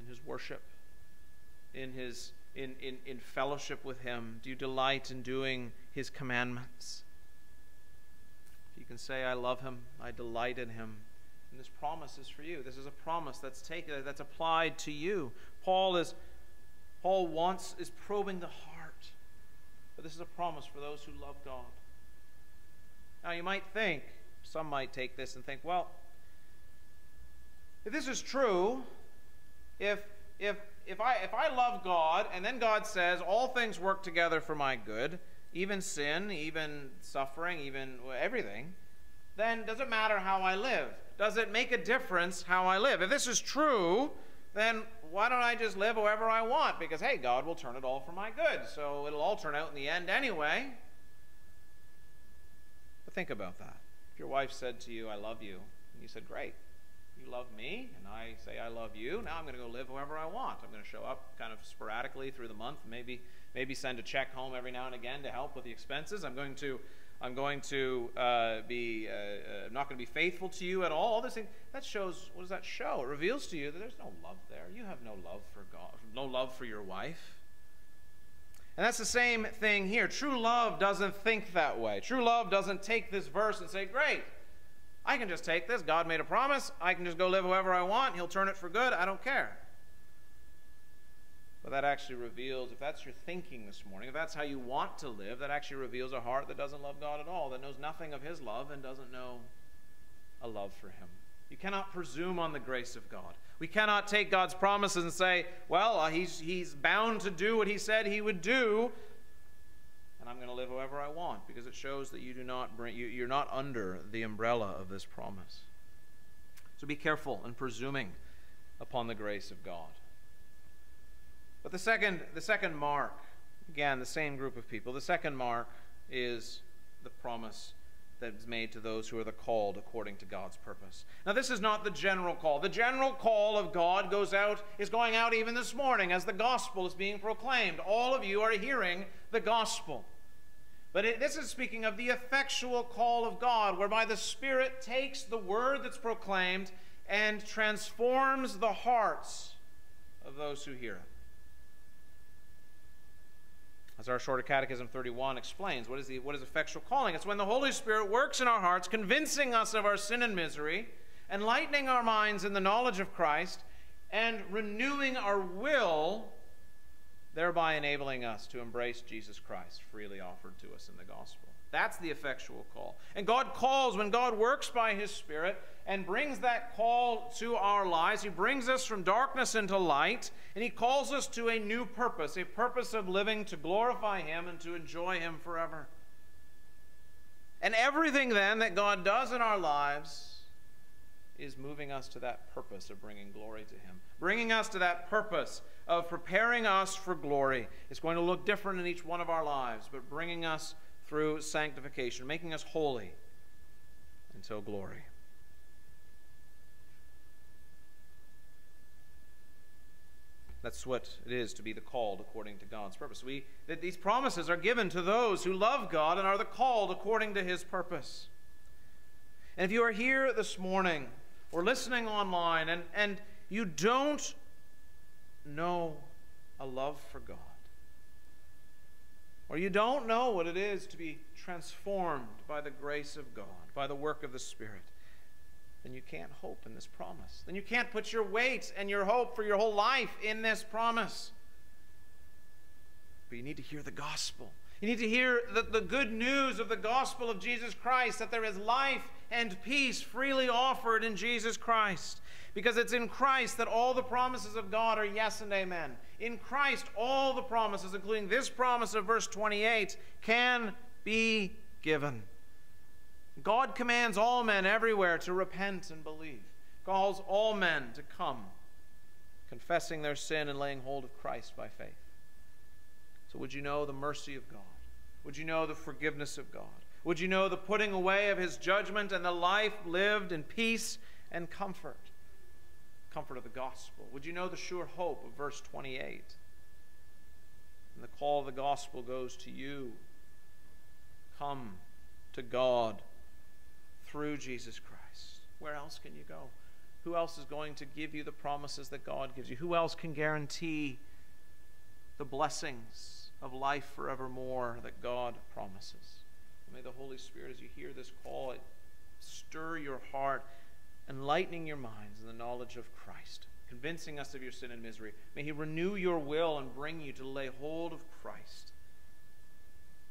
in his worship, in his in, in, in fellowship with him? Do you delight in doing his commandments? If you can say, I love him, I delight in him. And this promise is for you. This is a promise that's taken that's applied to you. Paul is Paul wants is probing the heart but this is a promise for those who love God. Now, you might think, some might take this and think, well, if this is true, if if if I if I love God and then God says all things work together for my good, even sin, even suffering, even everything, then does it matter how I live? Does it make a difference how I live? If this is true, then why don't I just live however I want? Because, hey, God will turn it all for my good. So it'll all turn out in the end anyway. But think about that. If your wife said to you, I love you, and you said, great, you love me, and I say I love you, now I'm going to go live however I want. I'm going to show up kind of sporadically through the month, maybe, maybe send a check home every now and again to help with the expenses. I'm going to I'm going to uh, be uh, uh, not going to be faithful to you at all. All this thing that shows. What does that show? It reveals to you that there's no love there. You have no love for God, no love for your wife. And that's the same thing here. True love doesn't think that way. True love doesn't take this verse and say, "Great, I can just take this. God made a promise. I can just go live however I want. He'll turn it for good. I don't care." But that actually reveals, if that's your thinking this morning, if that's how you want to live, that actually reveals a heart that doesn't love God at all, that knows nothing of His love and doesn't know a love for Him. You cannot presume on the grace of God. We cannot take God's promises and say, well, uh, he's, he's bound to do what He said He would do, and I'm going to live however I want, because it shows that you do not bring, you, you're not under the umbrella of this promise. So be careful in presuming upon the grace of God. But the second, the second mark, again, the same group of people, the second mark is the promise that is made to those who are the called according to God's purpose. Now, this is not the general call. The general call of God goes out, is going out even this morning as the gospel is being proclaimed. All of you are hearing the gospel. But it, this is speaking of the effectual call of God, whereby the Spirit takes the word that's proclaimed and transforms the hearts of those who hear it. As our shorter catechism 31 explains, what is, the, what is effectual calling? It's when the Holy Spirit works in our hearts, convincing us of our sin and misery, enlightening our minds in the knowledge of Christ, and renewing our will, thereby enabling us to embrace Jesus Christ freely offered to us in the gospel. That's the effectual call. And God calls when God works by His Spirit and brings that call to our lives. He brings us from darkness into light, and He calls us to a new purpose a purpose of living to glorify Him and to enjoy Him forever. And everything then that God does in our lives is moving us to that purpose of bringing glory to Him, bringing us to that purpose of preparing us for glory. It's going to look different in each one of our lives, but bringing us through sanctification, making us holy until glory. That's what it is to be the called according to God's purpose. We, that these promises are given to those who love God and are the called according to his purpose. And if you are here this morning or listening online and, and you don't know a love for God, or you don't know what it is to be transformed by the grace of God, by the work of the Spirit, then you can't hope in this promise. Then you can't put your weight and your hope for your whole life in this promise. But you need to hear the gospel. You need to hear the, the good news of the gospel of Jesus Christ that there is life and peace freely offered in Jesus Christ. Because it's in Christ that all the promises of God are yes and amen. In Christ, all the promises, including this promise of verse 28, can be given. God commands all men everywhere to repent and believe, calls all men to come, confessing their sin and laying hold of Christ by faith. So, would you know the mercy of God? Would you know the forgiveness of God? Would you know the putting away of his judgment and the life lived in peace and comfort? Comfort of the gospel. Would you know the sure hope of verse 28? And the call of the gospel goes to you. Come to God through Jesus Christ. Where else can you go? Who else is going to give you the promises that God gives you? Who else can guarantee the blessings of life forevermore that God promises? May the Holy Spirit, as you hear this call, it stir your heart, enlightening your minds in the knowledge of Christ, convincing us of your sin and misery. May He renew your will and bring you to lay hold of Christ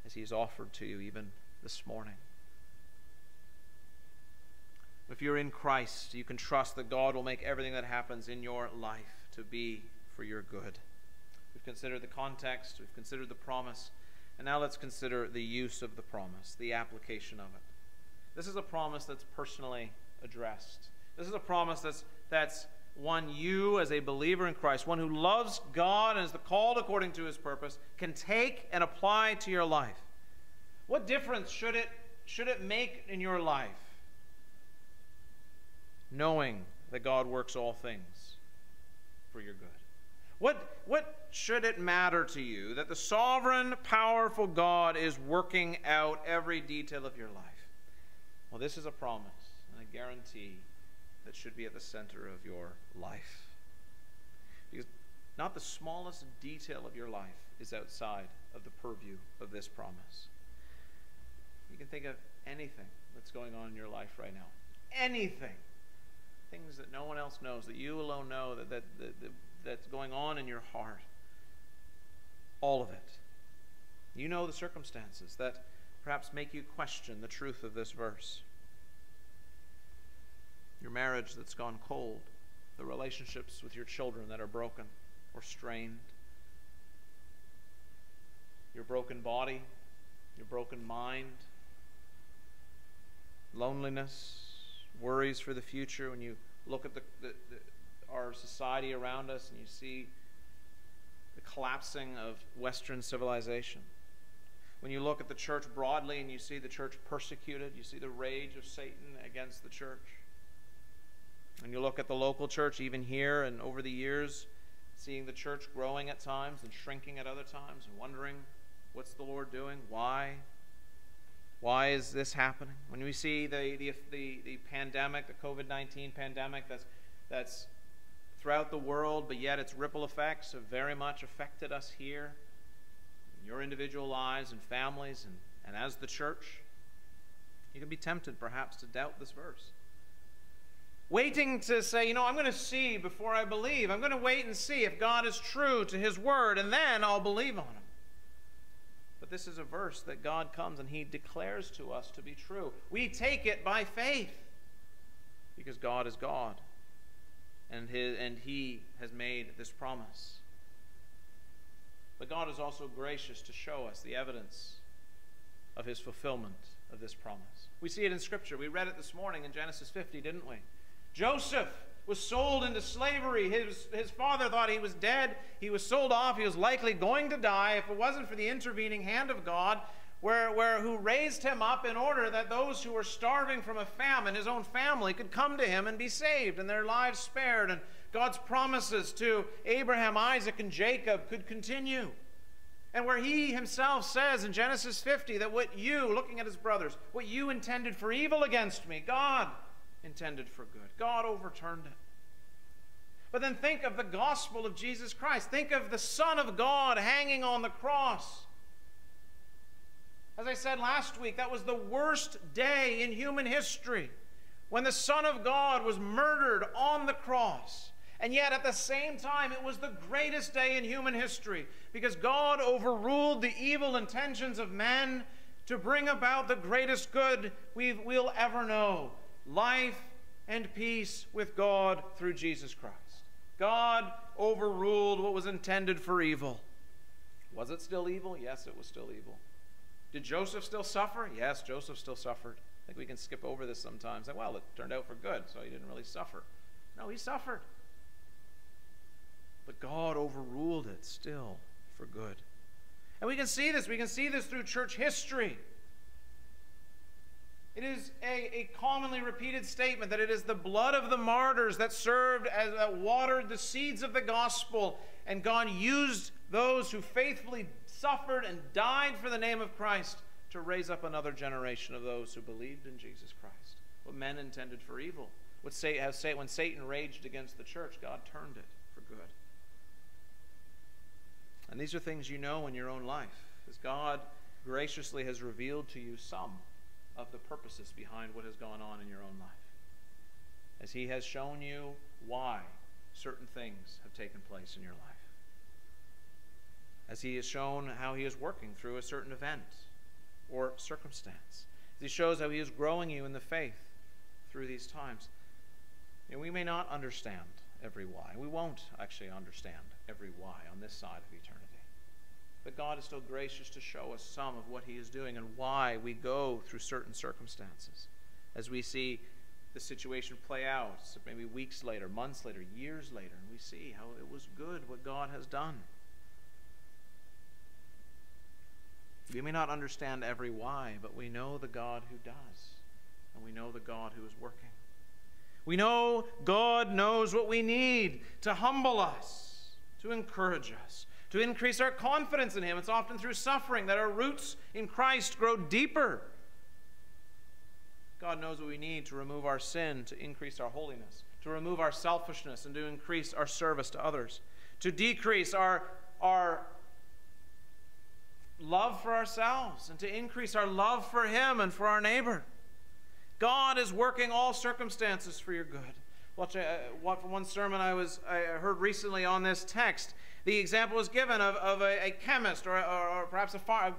as He is offered to you even this morning. If you're in Christ, you can trust that God will make everything that happens in your life to be for your good. We've considered the context, we've considered the promise, and now let's consider the use of the promise, the application of it. This is a promise that's personally addressed. This is a promise that's, that's one you, as a believer in Christ, one who loves God and is called according to his purpose, can take and apply to your life. What difference should it, should it make in your life knowing that God works all things for your good? What, what should it matter to you that the sovereign, powerful God is working out every detail of your life? Well, this is a promise and a guarantee that should be at the center of your life. Because not the smallest detail of your life is outside of the purview of this promise. You can think of anything that's going on in your life right now. Anything things that no one else knows, that you alone know, that, that, that, that that's going on in your heart. All of it. You know the circumstances that perhaps make you question the truth of this verse. Your marriage that's gone cold, the relationships with your children that are broken or strained, your broken body, your broken mind, loneliness, worries for the future, when you look at the, the, the, our society around us and you see the collapsing of Western civilization. When you look at the church broadly and you see the church persecuted, you see the rage of Satan against the church. When you look at the local church, even here and over the years, seeing the church growing at times and shrinking at other times and wondering, what's the Lord doing? Why? Why is this happening? When we see the, the, the, the pandemic, the COVID 19 pandemic that's, that's throughout the world, but yet its ripple effects have very much affected us here, in your individual lives and families, and, and as the church, you can be tempted perhaps to doubt this verse. Waiting to say, you know, I'm going to see before I believe. I'm going to wait and see if God is true to his word, and then I'll believe on him. But this is a verse that God comes and He declares to us to be true. We take it by faith. because God is God and, and He has made this promise. But God is also gracious to show us the evidence of His fulfillment of this promise. We see it in Scripture. We read it this morning in Genesis 50, didn't we? Joseph was sold into slavery. His, his father thought he was dead. He was sold off. He was likely going to die if it wasn't for the intervening hand of God, where, where, who raised him up in order that those who were starving from a famine, his own family, could come to him and be saved and their lives spared. And God's promises to Abraham, Isaac, and Jacob could continue. And where he himself says in Genesis 50 that what you, looking at his brothers, what you intended for evil against me, God intended for good. God overturned it. But then think of the gospel of Jesus Christ. Think of the Son of God hanging on the cross. As I said last week, that was the worst day in human history when the Son of God was murdered on the cross. And yet, at the same time, it was the greatest day in human history because God overruled the evil intentions of men to bring about the greatest good we will ever know life and peace with God through Jesus Christ. God overruled what was intended for evil. Was it still evil? Yes, it was still evil. Did Joseph still suffer? Yes, Joseph still suffered. I think we can skip over this sometimes. Like, well, it turned out for good, so he didn't really suffer. No, he suffered. But God overruled it still for good. And we can see this. We can see this through church history. It is a, a commonly repeated statement that it is the blood of the martyrs that served as that watered the seeds of the gospel, and God used those who faithfully suffered and died for the name of Christ to raise up another generation of those who believed in Jesus Christ. What men intended for evil. What say, say, when Satan raged against the church, God turned it for good. And these are things you know in your own life, as God graciously has revealed to you some of the purposes behind what has gone on in your own life. As He has shown you why certain things have taken place in your life. As He has shown how He is working through a certain event or circumstance. As He shows how He is growing you in the faith through these times. And we may not understand every why. We won't actually understand every why on this side of eternity. But God is still gracious to show us some of what He is doing and why we go through certain circumstances. As we see the situation play out, maybe weeks later, months later, years later, and we see how it was good what God has done. We may not understand every why, but we know the God who does, and we know the God who is working. We know God knows what we need to humble us, to encourage us, to increase our confidence in Him. It's often through suffering that our roots in Christ grow deeper. God knows what we need to remove our sin, to increase our holiness, to remove our selfishness, and to increase our service to others, to decrease our, our love for ourselves, and to increase our love for Him and for our neighbor. God is working all circumstances for your good. Watch, uh, one sermon I was I heard recently on this text the example was given of, of a, a chemist or, or, or, perhaps a, far,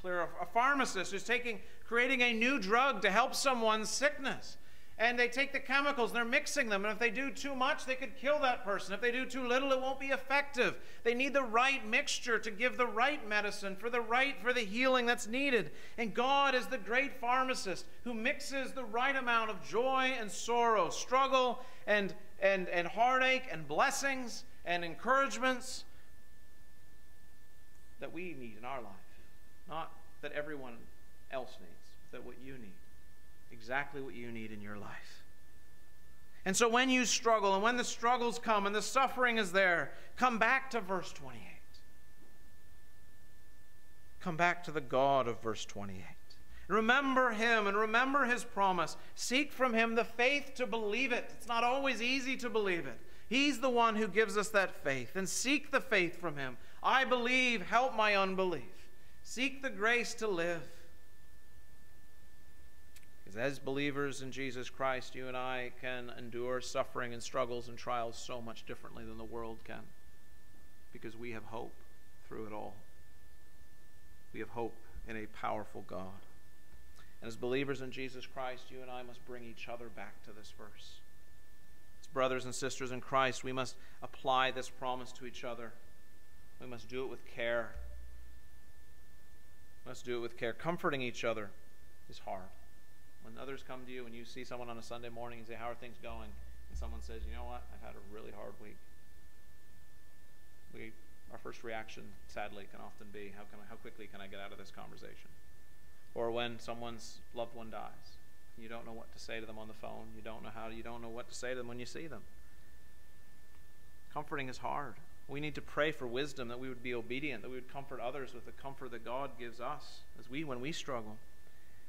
clear, a pharmacist who's taking, creating a new drug to help someone's sickness. And they take the chemicals and they're mixing them. And if they do too much, they could kill that person. If they do too little, it won't be effective. They need the right mixture to give the right medicine for the right, for the healing that's needed. And God is the great pharmacist who mixes the right amount of joy and sorrow, struggle and, and, and heartache and blessings and encouragements that we need in our life. Not that everyone else needs, but what you need. Exactly what you need in your life. And so when you struggle and when the struggles come and the suffering is there, come back to verse 28. Come back to the God of verse 28. Remember him and remember his promise. Seek from him the faith to believe it. It's not always easy to believe it. He's the one who gives us that faith. And seek the faith from Him. I believe, help my unbelief. Seek the grace to live. Because as believers in Jesus Christ, you and I can endure suffering and struggles and trials so much differently than the world can. Because we have hope through it all. We have hope in a powerful God. And as believers in Jesus Christ, you and I must bring each other back to this verse. Brothers and sisters in Christ, we must apply this promise to each other. We must do it with care. We must do it with care. Comforting each other is hard. When others come to you and you see someone on a Sunday morning and say, How are things going? And someone says, You know what? I've had a really hard week. We, our first reaction, sadly, can often be, How, can I, how quickly can I get out of this conversation? or when someone's loved one dies. You don't know what to say to them on the phone. You don't know how you don't know what to say to them when you see them. Comforting is hard. We need to pray for wisdom that we would be obedient, that we would comfort others with the comfort that God gives us as we when we struggle.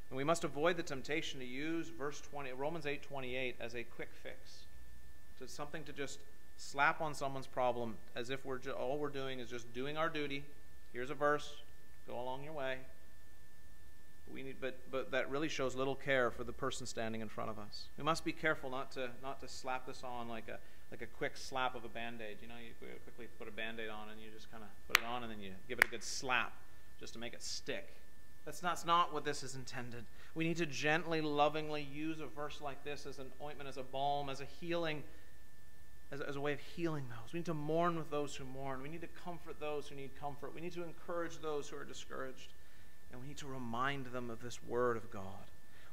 And we must avoid the temptation to use verse 20 Romans 8:28 as a quick fix. It's something to just slap on someone's problem as if we're all we're doing is just doing our duty. Here's a verse, go along your way. We need, but, but that really shows little care for the person standing in front of us. We must be careful not to, not to slap this on like a, like a quick slap of a band-aid. You know, you quickly put a band-aid on and you just kind of put it on and then you give it a good slap just to make it stick. That's not, that's not what this is intended. We need to gently, lovingly use a verse like this as an ointment, as a balm, as a healing, as, as a way of healing those. We need to mourn with those who mourn. We need to comfort those who need comfort. We need to encourage those who are discouraged. And we need to remind them of this Word of God.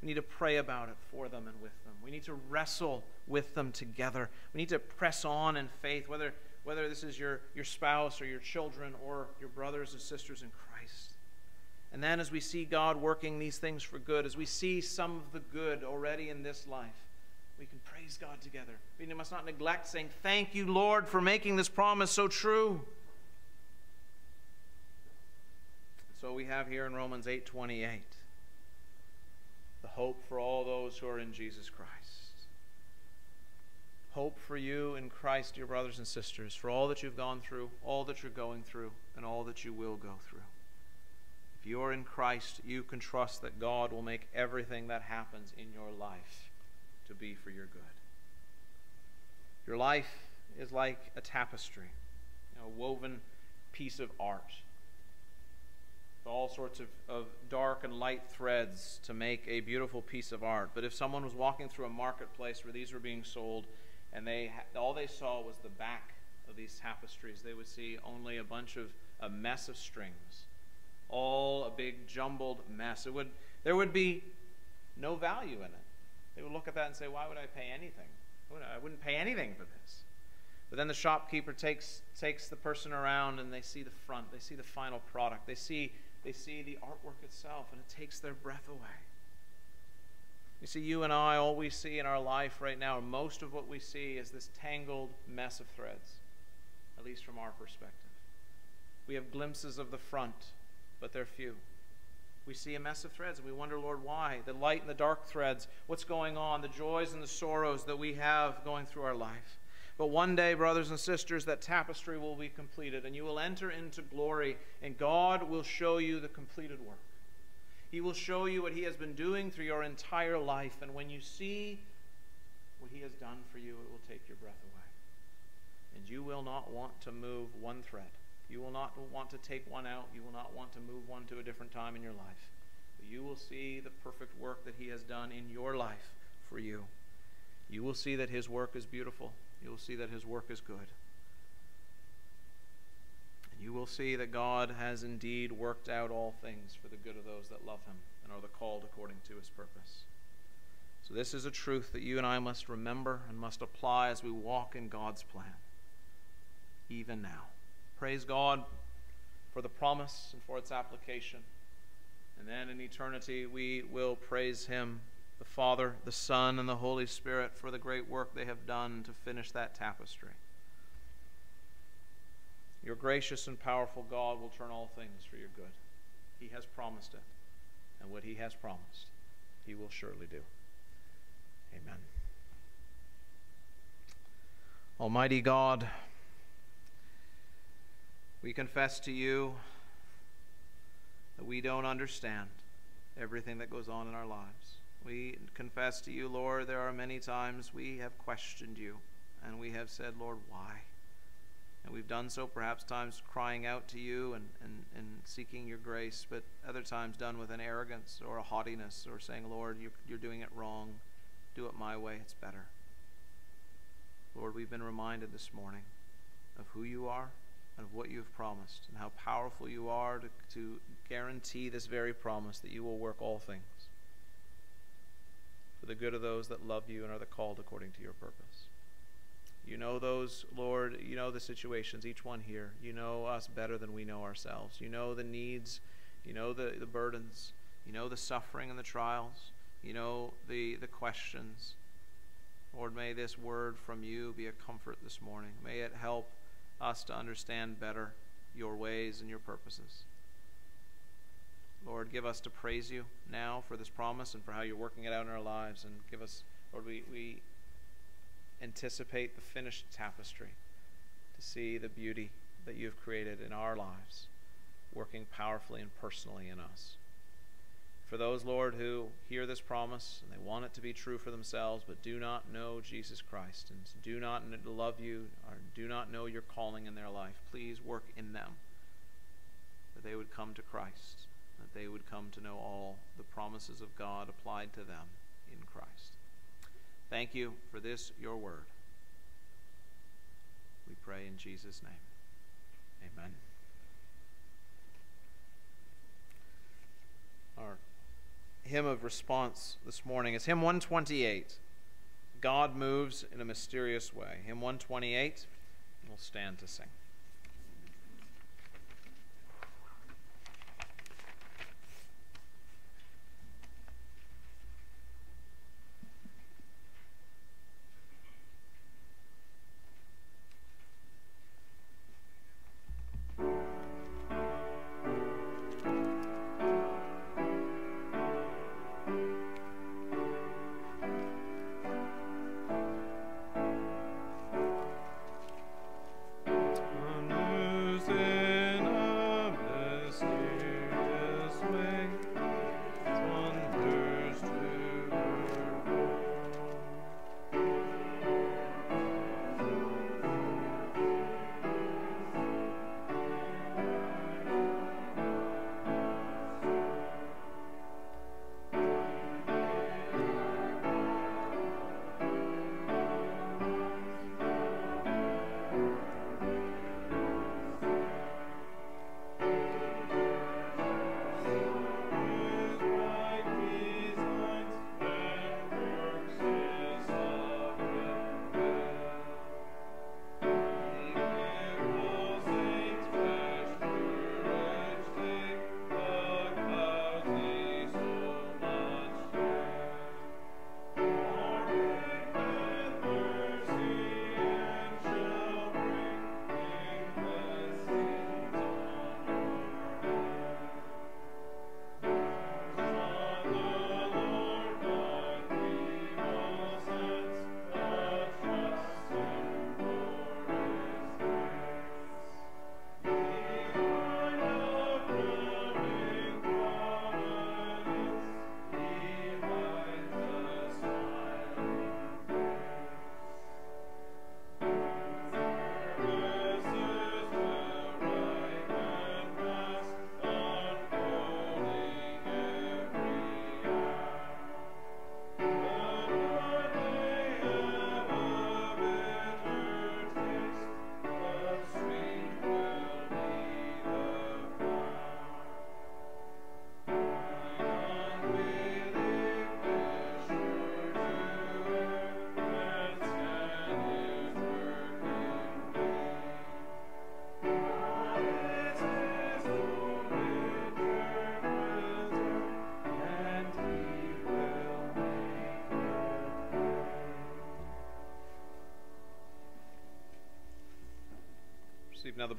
We need to pray about it for them and with them. We need to wrestle with them together. We need to press on in faith, whether, whether this is your, your spouse or your children or your brothers and sisters in Christ. And then, as we see God working these things for good, as we see some of the good already in this life, we can praise God together. We must not neglect saying, Thank you, Lord, for making this promise so true. So we have here in Romans 8:28 the hope for all those who are in Jesus Christ. Hope for you in Christ, dear brothers and sisters, for all that you've gone through, all that you're going through, and all that you will go through. If you are in Christ, you can trust that God will make everything that happens in your life to be for your good. Your life is like a tapestry, a woven piece of art all sorts of, of dark and light threads to make a beautiful piece of art. But if someone was walking through a marketplace where these were being sold and they all they saw was the back of these tapestries, they would see only a bunch of a mess of strings, all a big jumbled mess. It would there would be no value in it. They would look at that and say, "Why would I pay anything? I wouldn't pay anything for this." But then the shopkeeper takes takes the person around and they see the front, they see the final product, they see they see the artwork itself, and it takes their breath away. You see, you and I, all we see in our life right now, most of what we see is this tangled mess of threads, at least from our perspective. We have glimpses of the front, but they're few. We see a mess of threads and we wonder, Lord, why? The light and the dark threads, what's going on, the joys and the sorrows that we have going through our life. But one day, brothers and sisters, that tapestry will be completed, and you will enter into glory, and God will show you the completed work. He will show you what He has been doing through your entire life, and when you see what He has done for you, it will take your breath away. And you will not want to move one thread. You will not want to take one out. You will not want to move one to a different time in your life. But you will see the perfect work that He has done in your life for you. You will see that His work is beautiful you will see that his work is good. And you will see that God has indeed worked out all things for the good of those that love him and are the called according to his purpose. So, this is a truth that you and I must remember and must apply as we walk in God's plan, even now. Praise God for the promise and for its application. And then in eternity, we will praise him the Father, the Son, and the Holy Spirit for the great work they have done to finish that tapestry. Your gracious and powerful God will turn all things for your good. He has promised it, and what He has promised, He will surely do. Amen. Almighty God, we confess to you that we don't understand everything that goes on in our lives. We confess to you, Lord, there are many times we have questioned you and we have said, Lord, why? And we've done so perhaps times crying out to you and, and, and seeking your grace, but other times done with an arrogance or a haughtiness or saying, Lord, you're, you're doing it wrong. Do it my way, it's better. Lord, we've been reminded this morning of who you are and of what you have promised and how powerful you are to, to guarantee this very promise that you will work all things for the good of those that love you and are the called according to your purpose. You know those, Lord, you know the situations, each one here. You know us better than we know ourselves. You know the needs, you know the, the burdens, you know the suffering and the trials, you know the, the questions. Lord, may this word from you be a comfort this morning. May it help us to understand better your ways and your purposes. Lord, give us to praise you now for this promise and for how you're working it out in our lives. And give us, Lord, we, we anticipate the finished tapestry to see the beauty that you have created in our lives, working powerfully and personally in us. For those, Lord, who hear this promise and they want it to be true for themselves, but do not know Jesus Christ and do not love you or do not know your calling in their life, please work in them that they would come to Christ, that they would come to know all the promises of God applied to them in Christ. Thank you for this, your word. We pray in Jesus' name. Amen. Our hymn of response this morning is hymn 128. God moves in a mysterious way. Hymn 128. We'll stand to sing.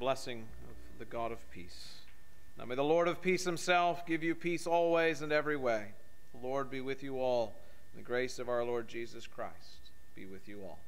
Blessing of the God of peace. Now may the Lord of peace himself give you peace always and every way. The Lord be with you all. The grace of our Lord Jesus Christ be with you all.